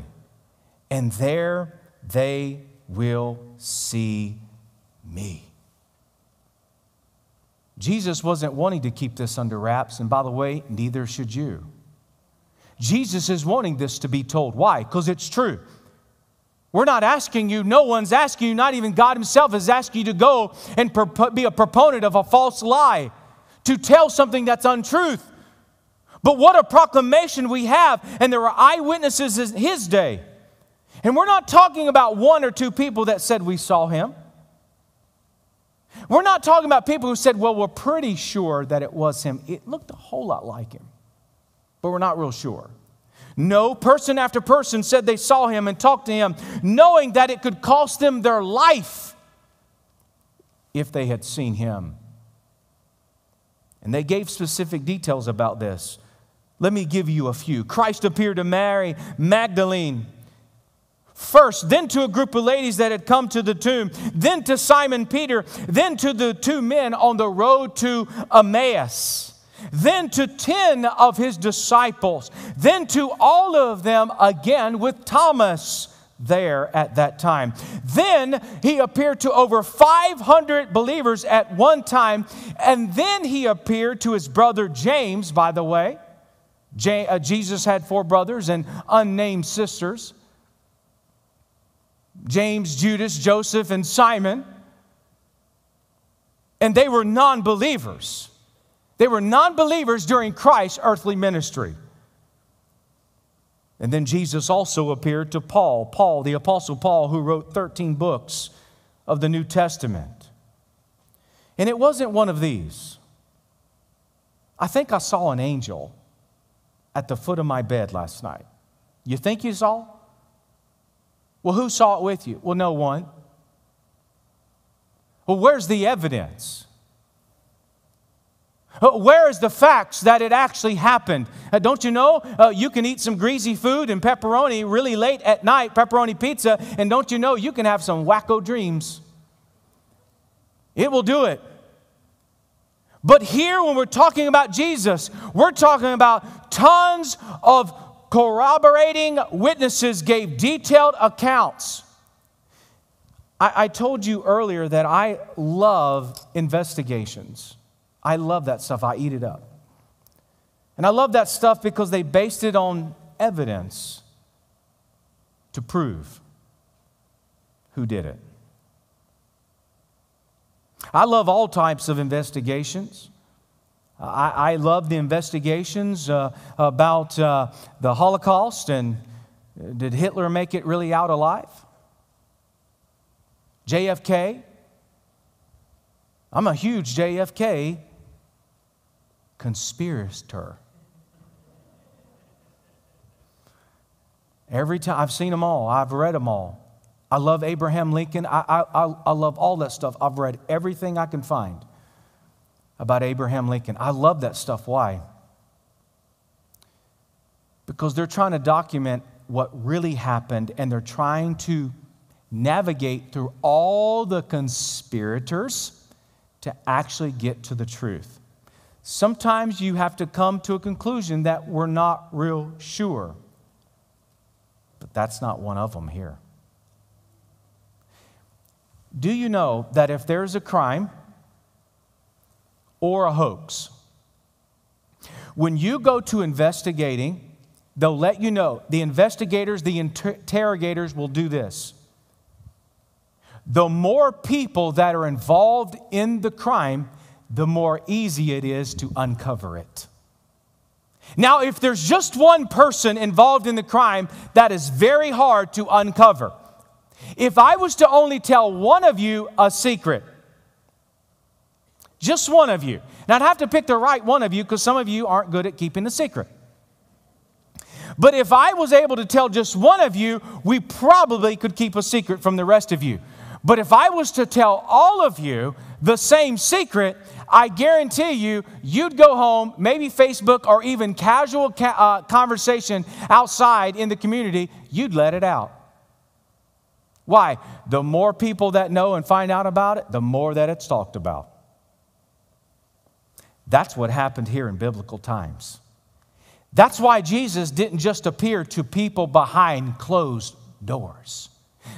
and there they will see me. Jesus wasn't wanting to keep this under wraps, and by the way, neither should you. Jesus is wanting this to be told. Why? Because it's true. We're not asking you, no one's asking you, not even God Himself is asking you to go and be a proponent of a false lie, to tell something that's untruth. But what a proclamation we have, and there were eyewitnesses in His day. And we're not talking about one or two people that said we saw Him. We're not talking about people who said, well, we're pretty sure that it was Him. It looked a whole lot like Him, but we're not real sure. No, person after person said they saw him and talked to him, knowing that it could cost them their life if they had seen him. And they gave specific details about this. Let me give you a few. Christ appeared to Mary Magdalene first, then to a group of ladies that had come to the tomb, then to Simon Peter, then to the two men on the road to Emmaus then to 10 of his disciples, then to all of them again with Thomas there at that time. Then he appeared to over 500 believers at one time, and then he appeared to his brother James, by the way. Uh, Jesus had four brothers and unnamed sisters James, Judas, Joseph, and Simon. And they were non believers. They were non believers during Christ's earthly ministry. And then Jesus also appeared to Paul, Paul, the Apostle Paul, who wrote 13 books of the New Testament. And it wasn't one of these. I think I saw an angel at the foot of my bed last night. You think you saw? Well, who saw it with you? Well, no one. Well, where's the evidence? Uh, where is the facts that it actually happened? Uh, don't you know uh, you can eat some greasy food and pepperoni really late at night, pepperoni pizza, and don't you know you can have some wacko dreams? It will do it. But here, when we're talking about Jesus, we're talking about tons of corroborating witnesses gave detailed accounts. I, I, told you earlier that I love investigations. I love that stuff. I eat it up. And I love that stuff because they based it on evidence to prove who did it. I love all types of investigations. I, I love the investigations uh, about uh, the Holocaust and uh, did Hitler make it really out alive? JFK. I'm a huge JFK conspirator. Every time I've seen them all, I've read them all. I love Abraham Lincoln. I, I, I love all that stuff. I've read everything I can find about Abraham Lincoln. I love that stuff. Why? Because they're trying to document what really happened and they're trying to navigate through all the conspirators to actually get to the truth. Sometimes you have to come to a conclusion that we're not real sure, but that's not one of them here. Do you know that if there's a crime or a hoax, when you go to investigating, they'll let you know. The investigators, the inter- interrogators will do this. The more people that are involved in the crime, the more easy it is to uncover it. Now, if there's just one person involved in the crime, that is very hard to uncover. If I was to only tell one of you a secret, just one of you, and I'd have to pick the right one of you because some of you aren't good at keeping the secret. But if I was able to tell just one of you, we probably could keep a secret from the rest of you. But if I was to tell all of you the same secret, I guarantee you, you'd go home, maybe Facebook or even casual ca- uh, conversation outside in the community, you'd let it out. Why? The more people that know and find out about it, the more that it's talked about. That's what happened here in biblical times. That's why Jesus didn't just appear to people behind closed doors.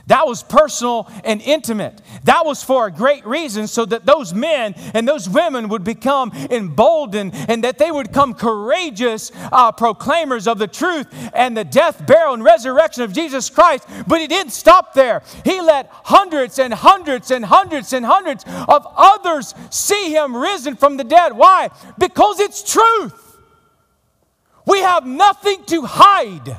That was personal and intimate. That was for a great reason, so that those men and those women would become emboldened and that they would become courageous uh, proclaimers of the truth and the death, burial, and resurrection of Jesus Christ. But he didn't stop there. He let hundreds and hundreds and hundreds and hundreds of others see him risen from the dead. Why? Because it's truth. We have nothing to hide.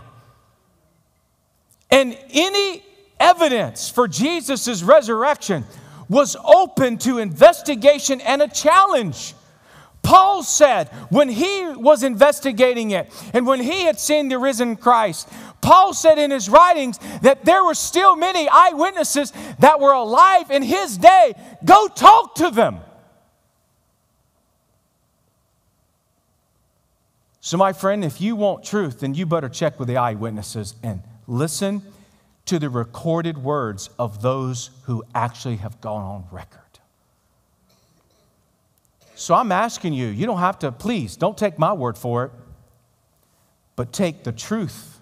And any evidence for Jesus' resurrection was open to investigation and a challenge. Paul said when he was investigating it and when he had seen the risen Christ, Paul said in his writings that there were still many eyewitnesses that were alive in his day. Go talk to them. So, my friend, if you want truth, then you better check with the eyewitnesses and listen to the recorded words of those who actually have gone on record. So I'm asking you, you don't have to, please, don't take my word for it, but take the truth.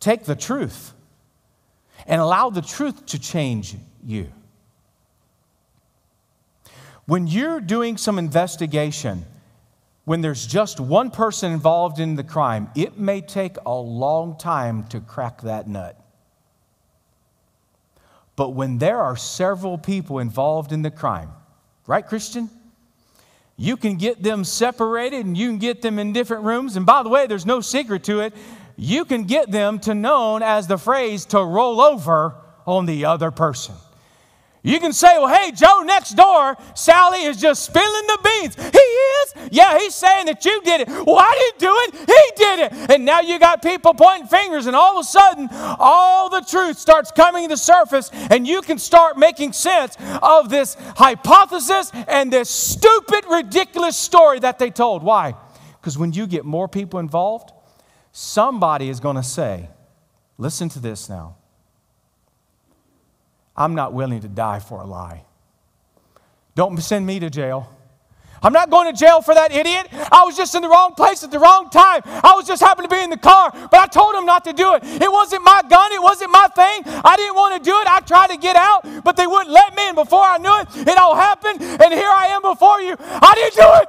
Take the truth and allow the truth to change you. When you're doing some investigation, when there's just one person involved in the crime, it may take a long time to crack that nut. But when there are several people involved in the crime, right, Christian? You can get them separated and you can get them in different rooms. And by the way, there's no secret to it. You can get them to known as the phrase to roll over on the other person. You can say, well, hey, Joe next door, Sally is just spilling the beans. He is? Yeah, he's saying that you did it. Well, I didn't do it. He did it. And now you got people pointing fingers, and all of a sudden, all the truth starts coming to the surface, and you can start making sense of this hypothesis and this stupid, ridiculous story that they told. Why? Because when you get more people involved, somebody is going to say, listen to this now. I'm not willing to die for a lie. Don't send me to jail. I'm not going to jail for that idiot. I was just in the wrong place at the wrong time. I was just happened to be in the car, but I told him not to do it. It wasn't my gun, it wasn't my thing. I didn't want to do it. I tried to get out, but they wouldn't let me. And before I knew it, it all happened. And here I am before you. I didn't do it.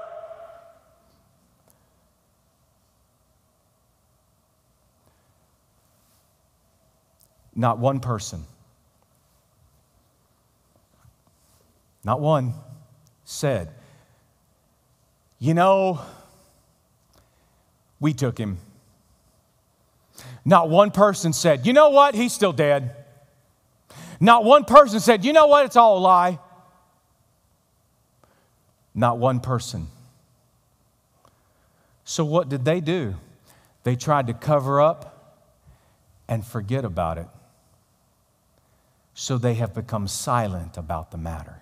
Not one person, not one said, You know, we took him. Not one person said, You know what? He's still dead. Not one person said, You know what? It's all a lie. Not one person. So, what did they do? They tried to cover up and forget about it. So, they have become silent about the matter.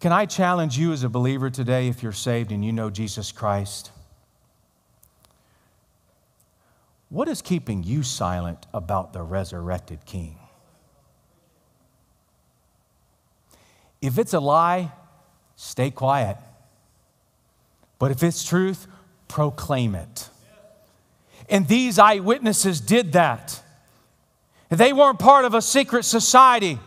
Can I challenge you as a believer today, if you're saved and you know Jesus Christ? What is keeping you silent about the resurrected King? If it's a lie, stay quiet. But if it's truth, proclaim it. And these eyewitnesses did that. They weren't part of a secret society.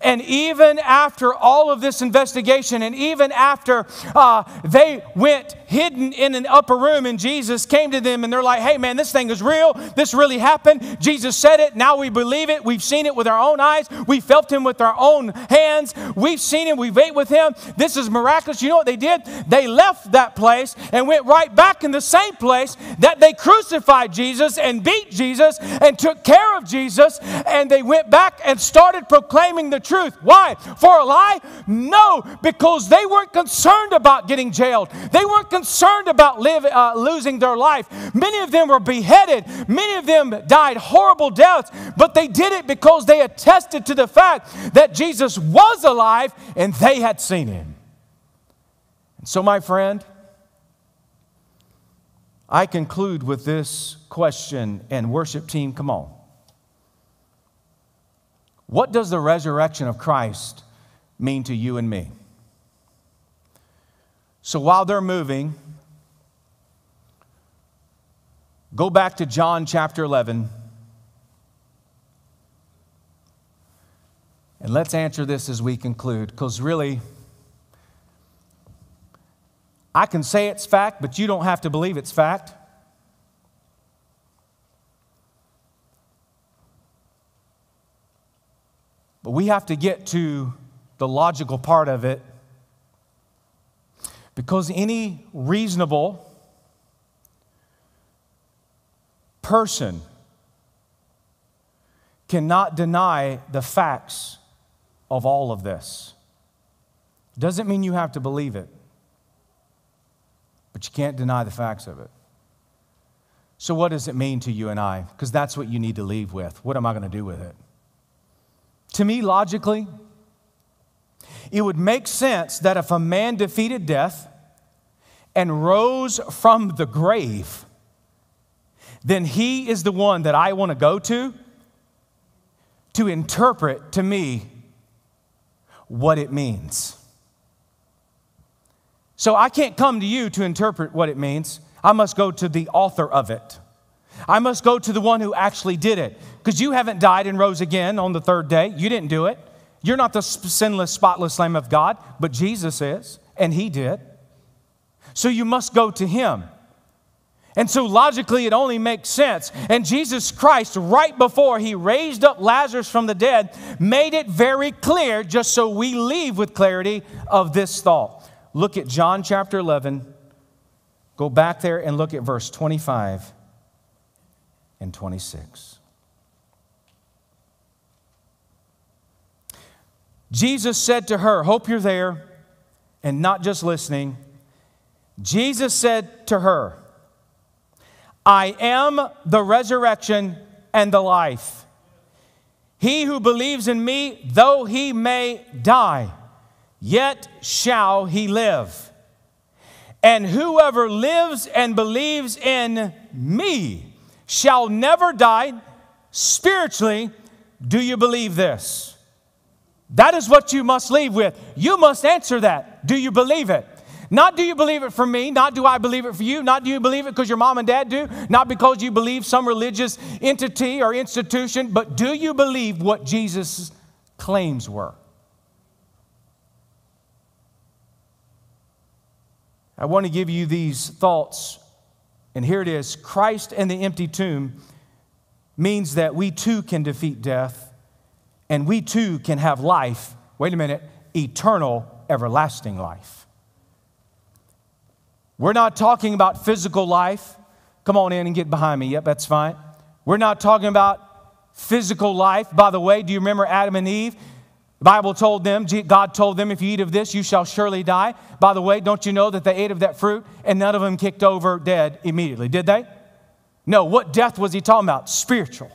And even after all of this investigation, and even after uh, they went hidden in an upper room, and Jesus came to them, and they're like, hey, man, this thing is real. This really happened. Jesus said it. Now we believe it. We've seen it with our own eyes. We felt him with our own hands. We've seen him. We've ate with him. This is miraculous. You know what they did? They left that place and went right back in the same place that they crucified Jesus and beat Jesus and took care of Jesus. And they went back and started proclaiming the truth. Why? For a lie? No, because they weren't concerned about getting jailed. They weren't concerned about live, uh, losing their life. Many of them were beheaded. Many of them died horrible deaths, but they did it because they attested to the fact that Jesus was alive and they had seen him. And so, my friend, I conclude with this question, and worship team, come on. What does the resurrection of Christ mean to you and me? So while they're moving, go back to John chapter 11. And let's answer this as we conclude, because really, I can say it's fact, but you don't have to believe it's fact. But we have to get to the logical part of it because any reasonable person cannot deny the facts of all of this. Doesn't mean you have to believe it, but you can't deny the facts of it. So, what does it mean to you and I? Because that's what you need to leave with. What am I going to do with it? To me, logically, it would make sense that if a man defeated death and rose from the grave, then he is the one that I want to go to to interpret to me what it means. So I can't come to you to interpret what it means. I must go to the author of it. I must go to the one who actually did it. Because you haven't died and rose again on the third day. You didn't do it. You're not the sinless, spotless Lamb of God, but Jesus is, and He did. So you must go to Him. And so logically, it only makes sense. And Jesus Christ, right before He raised up Lazarus from the dead, made it very clear, just so we leave with clarity of this thought. Look at John chapter 11. Go back there and look at verse 25 and 26. Jesus said to her, Hope you're there and not just listening. Jesus said to her, I am the resurrection and the life. He who believes in me, though he may die, yet shall he live. And whoever lives and believes in me shall never die. Spiritually, do you believe this? That is what you must leave with. You must answer that. Do you believe it? Not do you believe it for me, not do I believe it for you, not do you believe it because your mom and dad do, not because you believe some religious entity or institution, but do you believe what Jesus' claims were? I want to give you these thoughts, and here it is Christ and the empty tomb means that we too can defeat death, and we too can have life. Wait a minute, eternal, everlasting life. We're not talking about physical life. Come on in and get behind me. Yep, that's fine. We're not talking about physical life. By the way, do you remember Adam and Eve? The Bible told them, God told them, if you eat of this, you shall surely die. By the way, don't you know that they ate of that fruit and none of them kicked over dead immediately? Did they? No. What death was he talking about? Spiritual.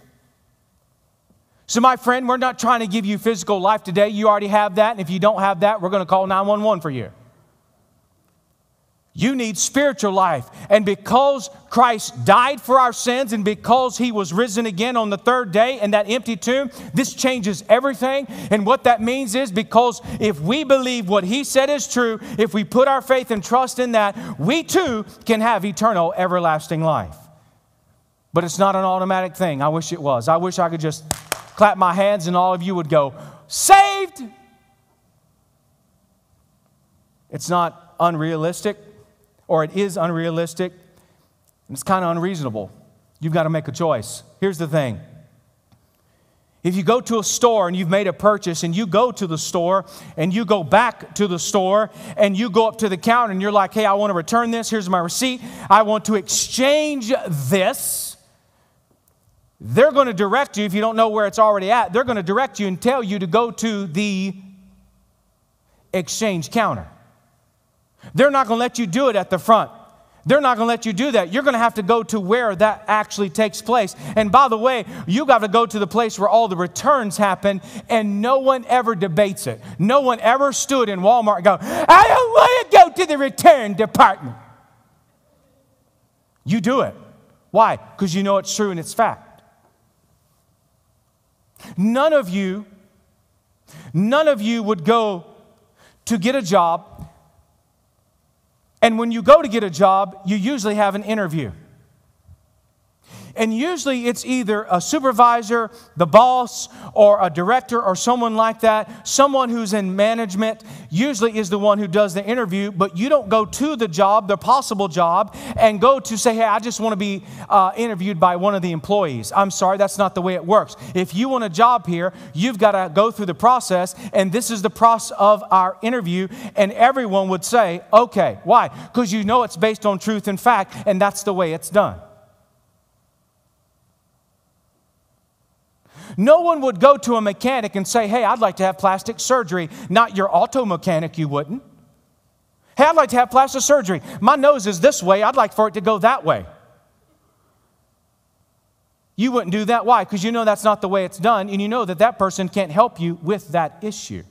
So, my friend, we're not trying to give you physical life today. You already have that. And if you don't have that, we're going to call 911 for you. You need spiritual life. And because Christ died for our sins and because he was risen again on the third day in that empty tomb, this changes everything. And what that means is because if we believe what he said is true, if we put our faith and trust in that, we too can have eternal, everlasting life. But it's not an automatic thing. I wish it was. I wish I could just clap my hands and all of you would go, saved. It's not unrealistic or it is unrealistic, and it's kind of unreasonable. You've got to make a choice. Here's the thing. If you go to a store and you've made a purchase and you go to the store and you go back to the store and you go up to the counter and you're like, hey, I want to return this. Here's my receipt. I want to exchange this. They're going to direct you, if you don't know where it's already at, they're going to direct you and tell you to go to the exchange counter. They're not going to let you do it at the front. They're not going to let you do that. You're going to have to go to where that actually takes place. And by the way, you got to go to the place where all the returns happen, and no one ever debates it. No one ever stood in Walmart and go, I don't want to go to the return department. You do it. Why? Because you know it's true and it's fact. None of you, none of you would go to get a job and when you go to get a job, you usually have an interview. And usually it's either a supervisor, the boss, or a director, or someone like that. Someone who's in management usually is the one who does the interview, but you don't go to the job, the possible job, and go to say, hey, I just want to be uh, interviewed by one of the employees. I'm sorry, that's not the way it works. If you want a job here, you've got to go through the process, and this is the process of our interview, and everyone would say, okay. Why? Because you know it's based on truth and fact, and that's the way it's done. No one would go to a mechanic and say, Hey, I'd like to have plastic surgery. Not your auto mechanic, you wouldn't. Hey, I'd like to have plastic surgery. My nose is this way. I'd like for it to go that way. You wouldn't do that. Why? Because you know that's not the way it's done, and you know that that person can't help you with that issue.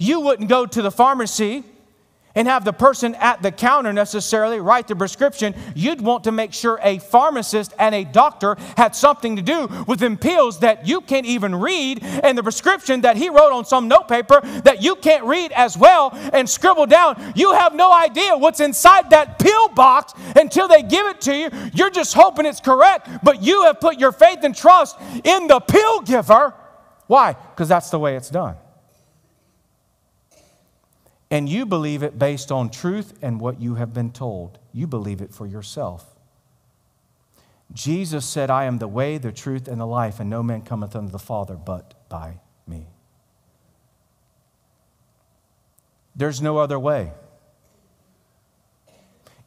You wouldn't go to the pharmacy and have the person at the counter necessarily write the prescription. You'd want to make sure a pharmacist and a doctor had something to do with them pills that you can't even read and the prescription that he wrote on some notepaper that you can't read as well and scribble down. You have no idea what's inside that pill box until they give it to you. You're just hoping it's correct, but you have put your faith and trust in the pill giver. Why? Because that's the way it's done and you believe it based on truth and what you have been told. You believe it for yourself. Jesus said, I am the way, the truth, and the life, and no man cometh unto the Father but by me. There's no other way.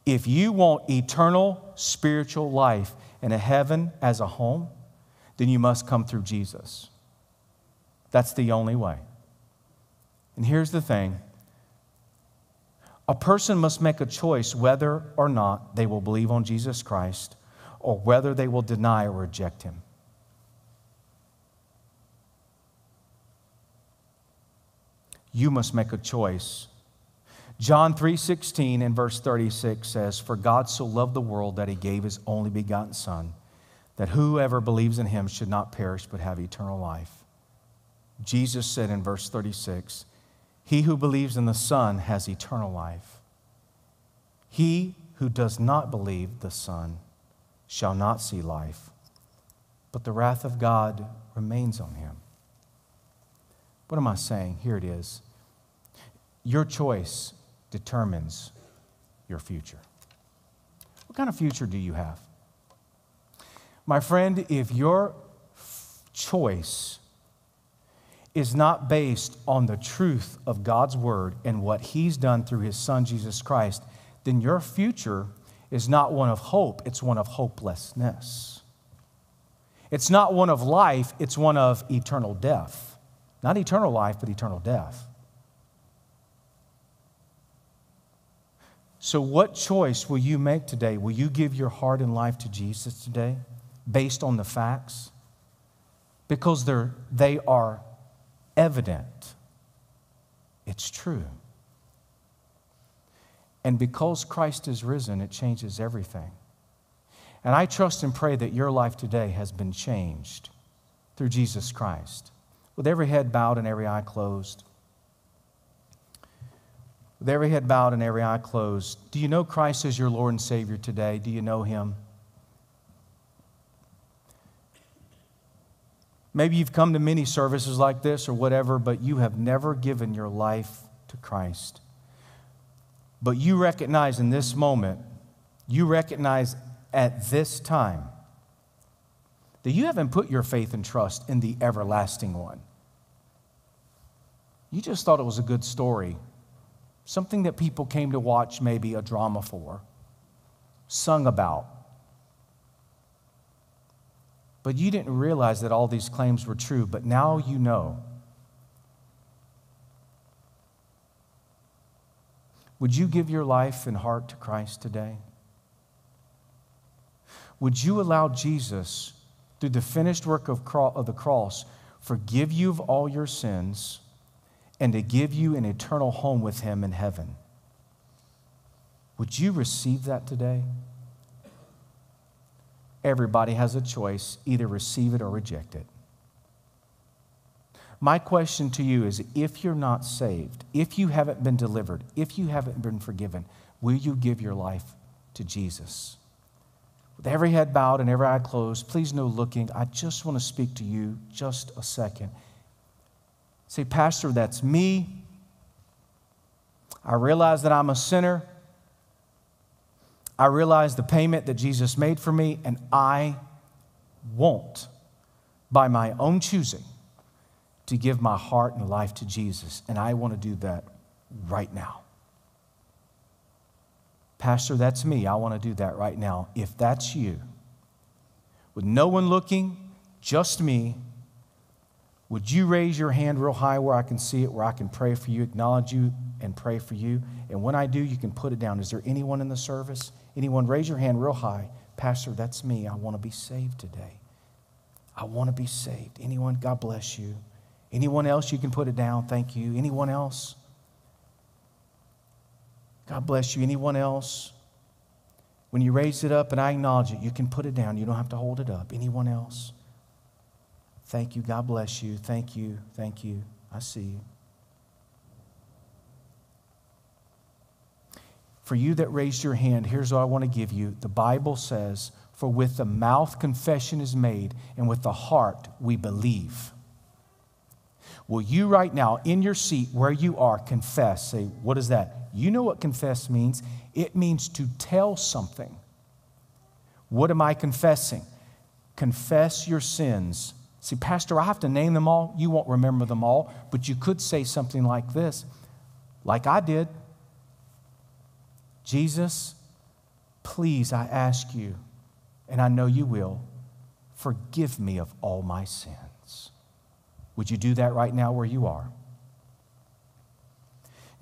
If you want eternal spiritual life and a heaven as a home, then you must come through Jesus. That's the only way. And here's the thing a person must make a choice whether or not they will believe on Jesus Christ or whether they will deny or reject him. You must make a choice. John 3:16 and verse 36 says, "For God so loved the world that he gave his only begotten son, that whoever believes in him should not perish but have eternal life." Jesus said in verse 36 He who believes in the Son has eternal life. He who does not believe the Son shall not see life, but the wrath of God remains on him. What am I saying? Here it is. Your choice determines your future. What kind of future do you have? My friend, if your choice is not based on the truth of God's word and what He's done through His Son, Jesus Christ, then your future is not one of hope, it's one of hopelessness. It's not one of life, it's one of eternal death. Not eternal life, but eternal death. So, what choice will you make today? Will you give your heart and life to Jesus today based on the facts? Because they're, they are evident. It's true. And because Christ is risen, it changes everything. And I trust and pray that your life today has been changed through Jesus Christ. With every head bowed and every eye closed, with every head bowed and every eye closed, do you know Christ as your Lord and Savior today? Do you know Him? Maybe you've come to many services like this or whatever, but you have never given your life to Christ. But you recognize in this moment, you recognize at this time that you haven't put your faith and trust in the everlasting one. You just thought it was a good story something that people came to watch maybe a drama for, sung about. But you didn't realize that all these claims were true, but now you know. Would you give your life and heart to Christ today? Would you allow Jesus, through the finished work of, of the cross, forgive you of all your sins? and to give you an eternal home with Him in heaven. Would you receive that today? Everybody has a choice either receive it or reject it. My question to you is if you're not saved, if you haven't been delivered, if you haven't been forgiven, will you give your life to Jesus? With every head bowed and every eye closed, please no looking. I just want to speak to you just a second. Say, Pastor, that's me. I realize that I'm a sinner. I realize the payment that Jesus made for me, and I won't, by my own choosing, to give my heart and life to Jesus. And I want to do that right now. Pastor, that's me. I want to do that right now. If that's you, with no one looking, just me, would you raise your hand real high where I can see it, where I can pray for you, acknowledge you, and pray for you? And when I do, you can put it down. Is there anyone in the service? Anyone? Raise your hand real high. Pastor, that's me. I want to be saved today. I want to be saved. Anyone? God bless you. Anyone else? You can put it down. Thank you. Anyone else? God bless you. Anyone else? When you raise it up and I acknowledge it, you can put it down. You don't have to hold it up. Anyone else? Thank you. God bless you. Thank you. Thank you. I see you. For you that raised your hand, here's what I want to give you. The Bible says, For with the mouth confession is made, and with the heart we believe. Will you right now, in your seat where you are, confess? Say, what is that? You know what confess means? It means to tell something. What am I confessing? Confess your sins See, Pastor, I have to name them all. You won't remember them all, but you could say something like this, like I did Jesus, please, I ask you, and I know you will, forgive me of all my sins. Would you do that right now where you are?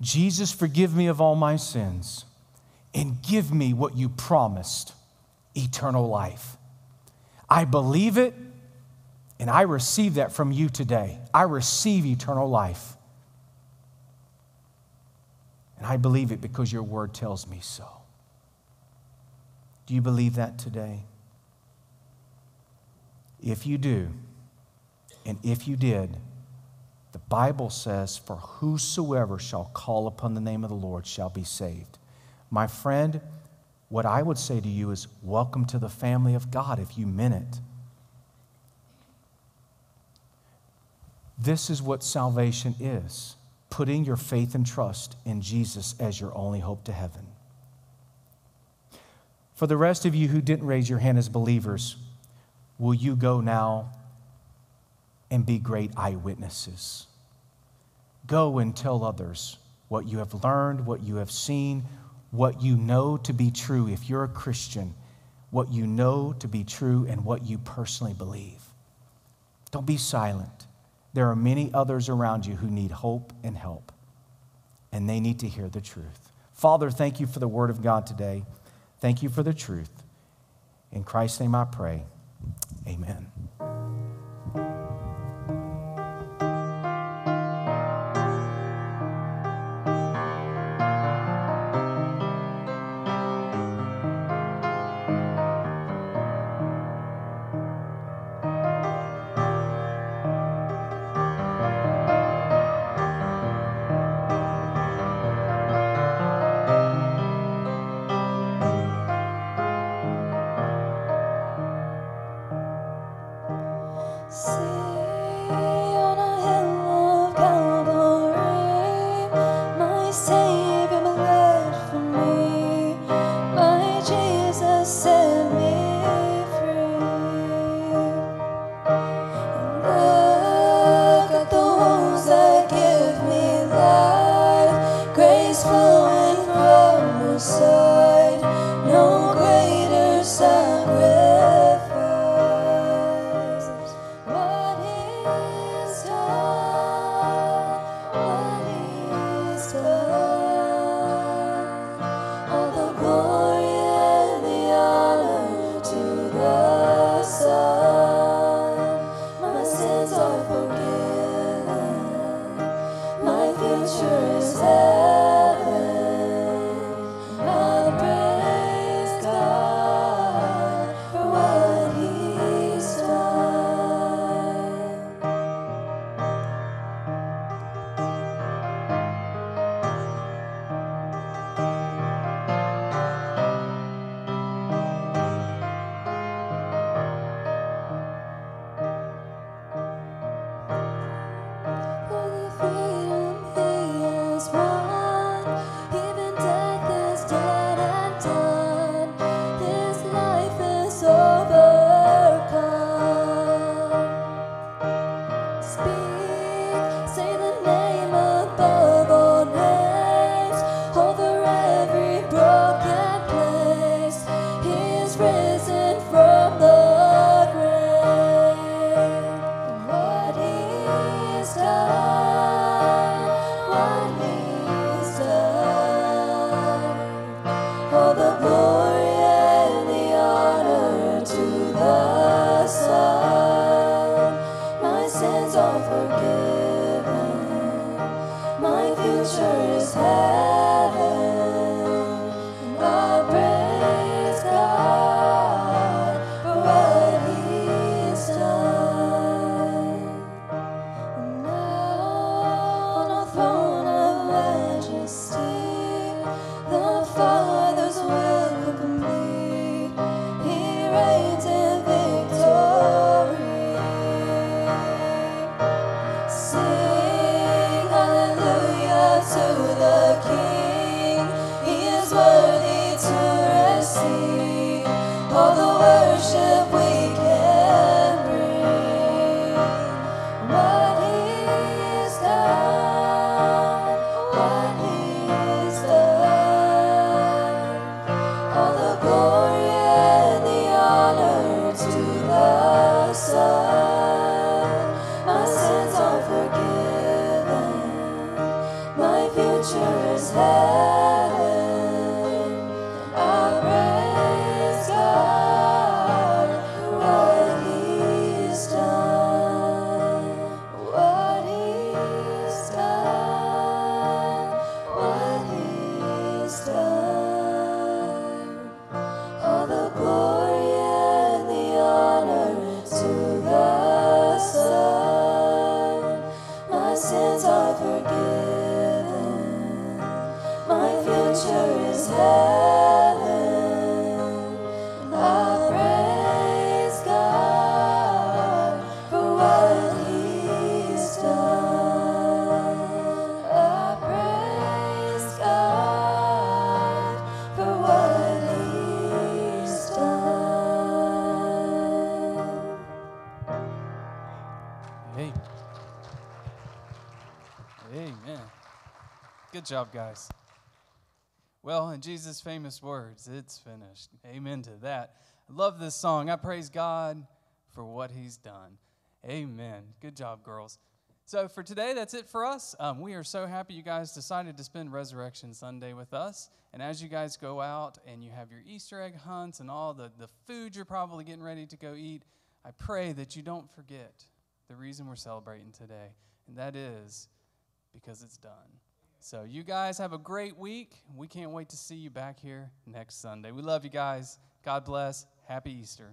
Jesus, forgive me of all my sins and give me what you promised eternal life. I believe it and I receive that from you today. I receive eternal life. And I believe it because your word tells me so. Do you believe that today? If you do, and if you did, the Bible says, For whosoever shall call upon the name of the Lord shall be saved. My friend, what I would say to you is, Welcome to the family of God if you meant it. This is what salvation is putting your faith and trust in Jesus as your only hope to heaven. For the rest of you who didn't raise your hand as believers, will you go now and be great eyewitnesses? Go and tell others what you have learned, what you have seen, what you know to be true. If you're a Christian, what you know to be true and what you personally believe. Don't be silent. There are many others around you who need hope and help, and they need to hear the truth. Father, thank you for the word of God today. Thank you for the truth. In Christ's name I pray. Amen. Good job, guys. Well, in Jesus' famous words, it's finished. Amen to that. I love this song. I praise God for what He's done. Amen. Good job, girls. So, for today, that's it for us. Um, we are so happy you guys decided to spend Resurrection Sunday with us. And as you guys go out and you have your Easter egg hunts and all the, the food you're probably getting ready to go eat, I pray that you don't forget the reason we're celebrating today, and that is because it's done. So, you guys have a great week. We can't wait to see you back here next Sunday. We love you guys. God bless. Happy Easter.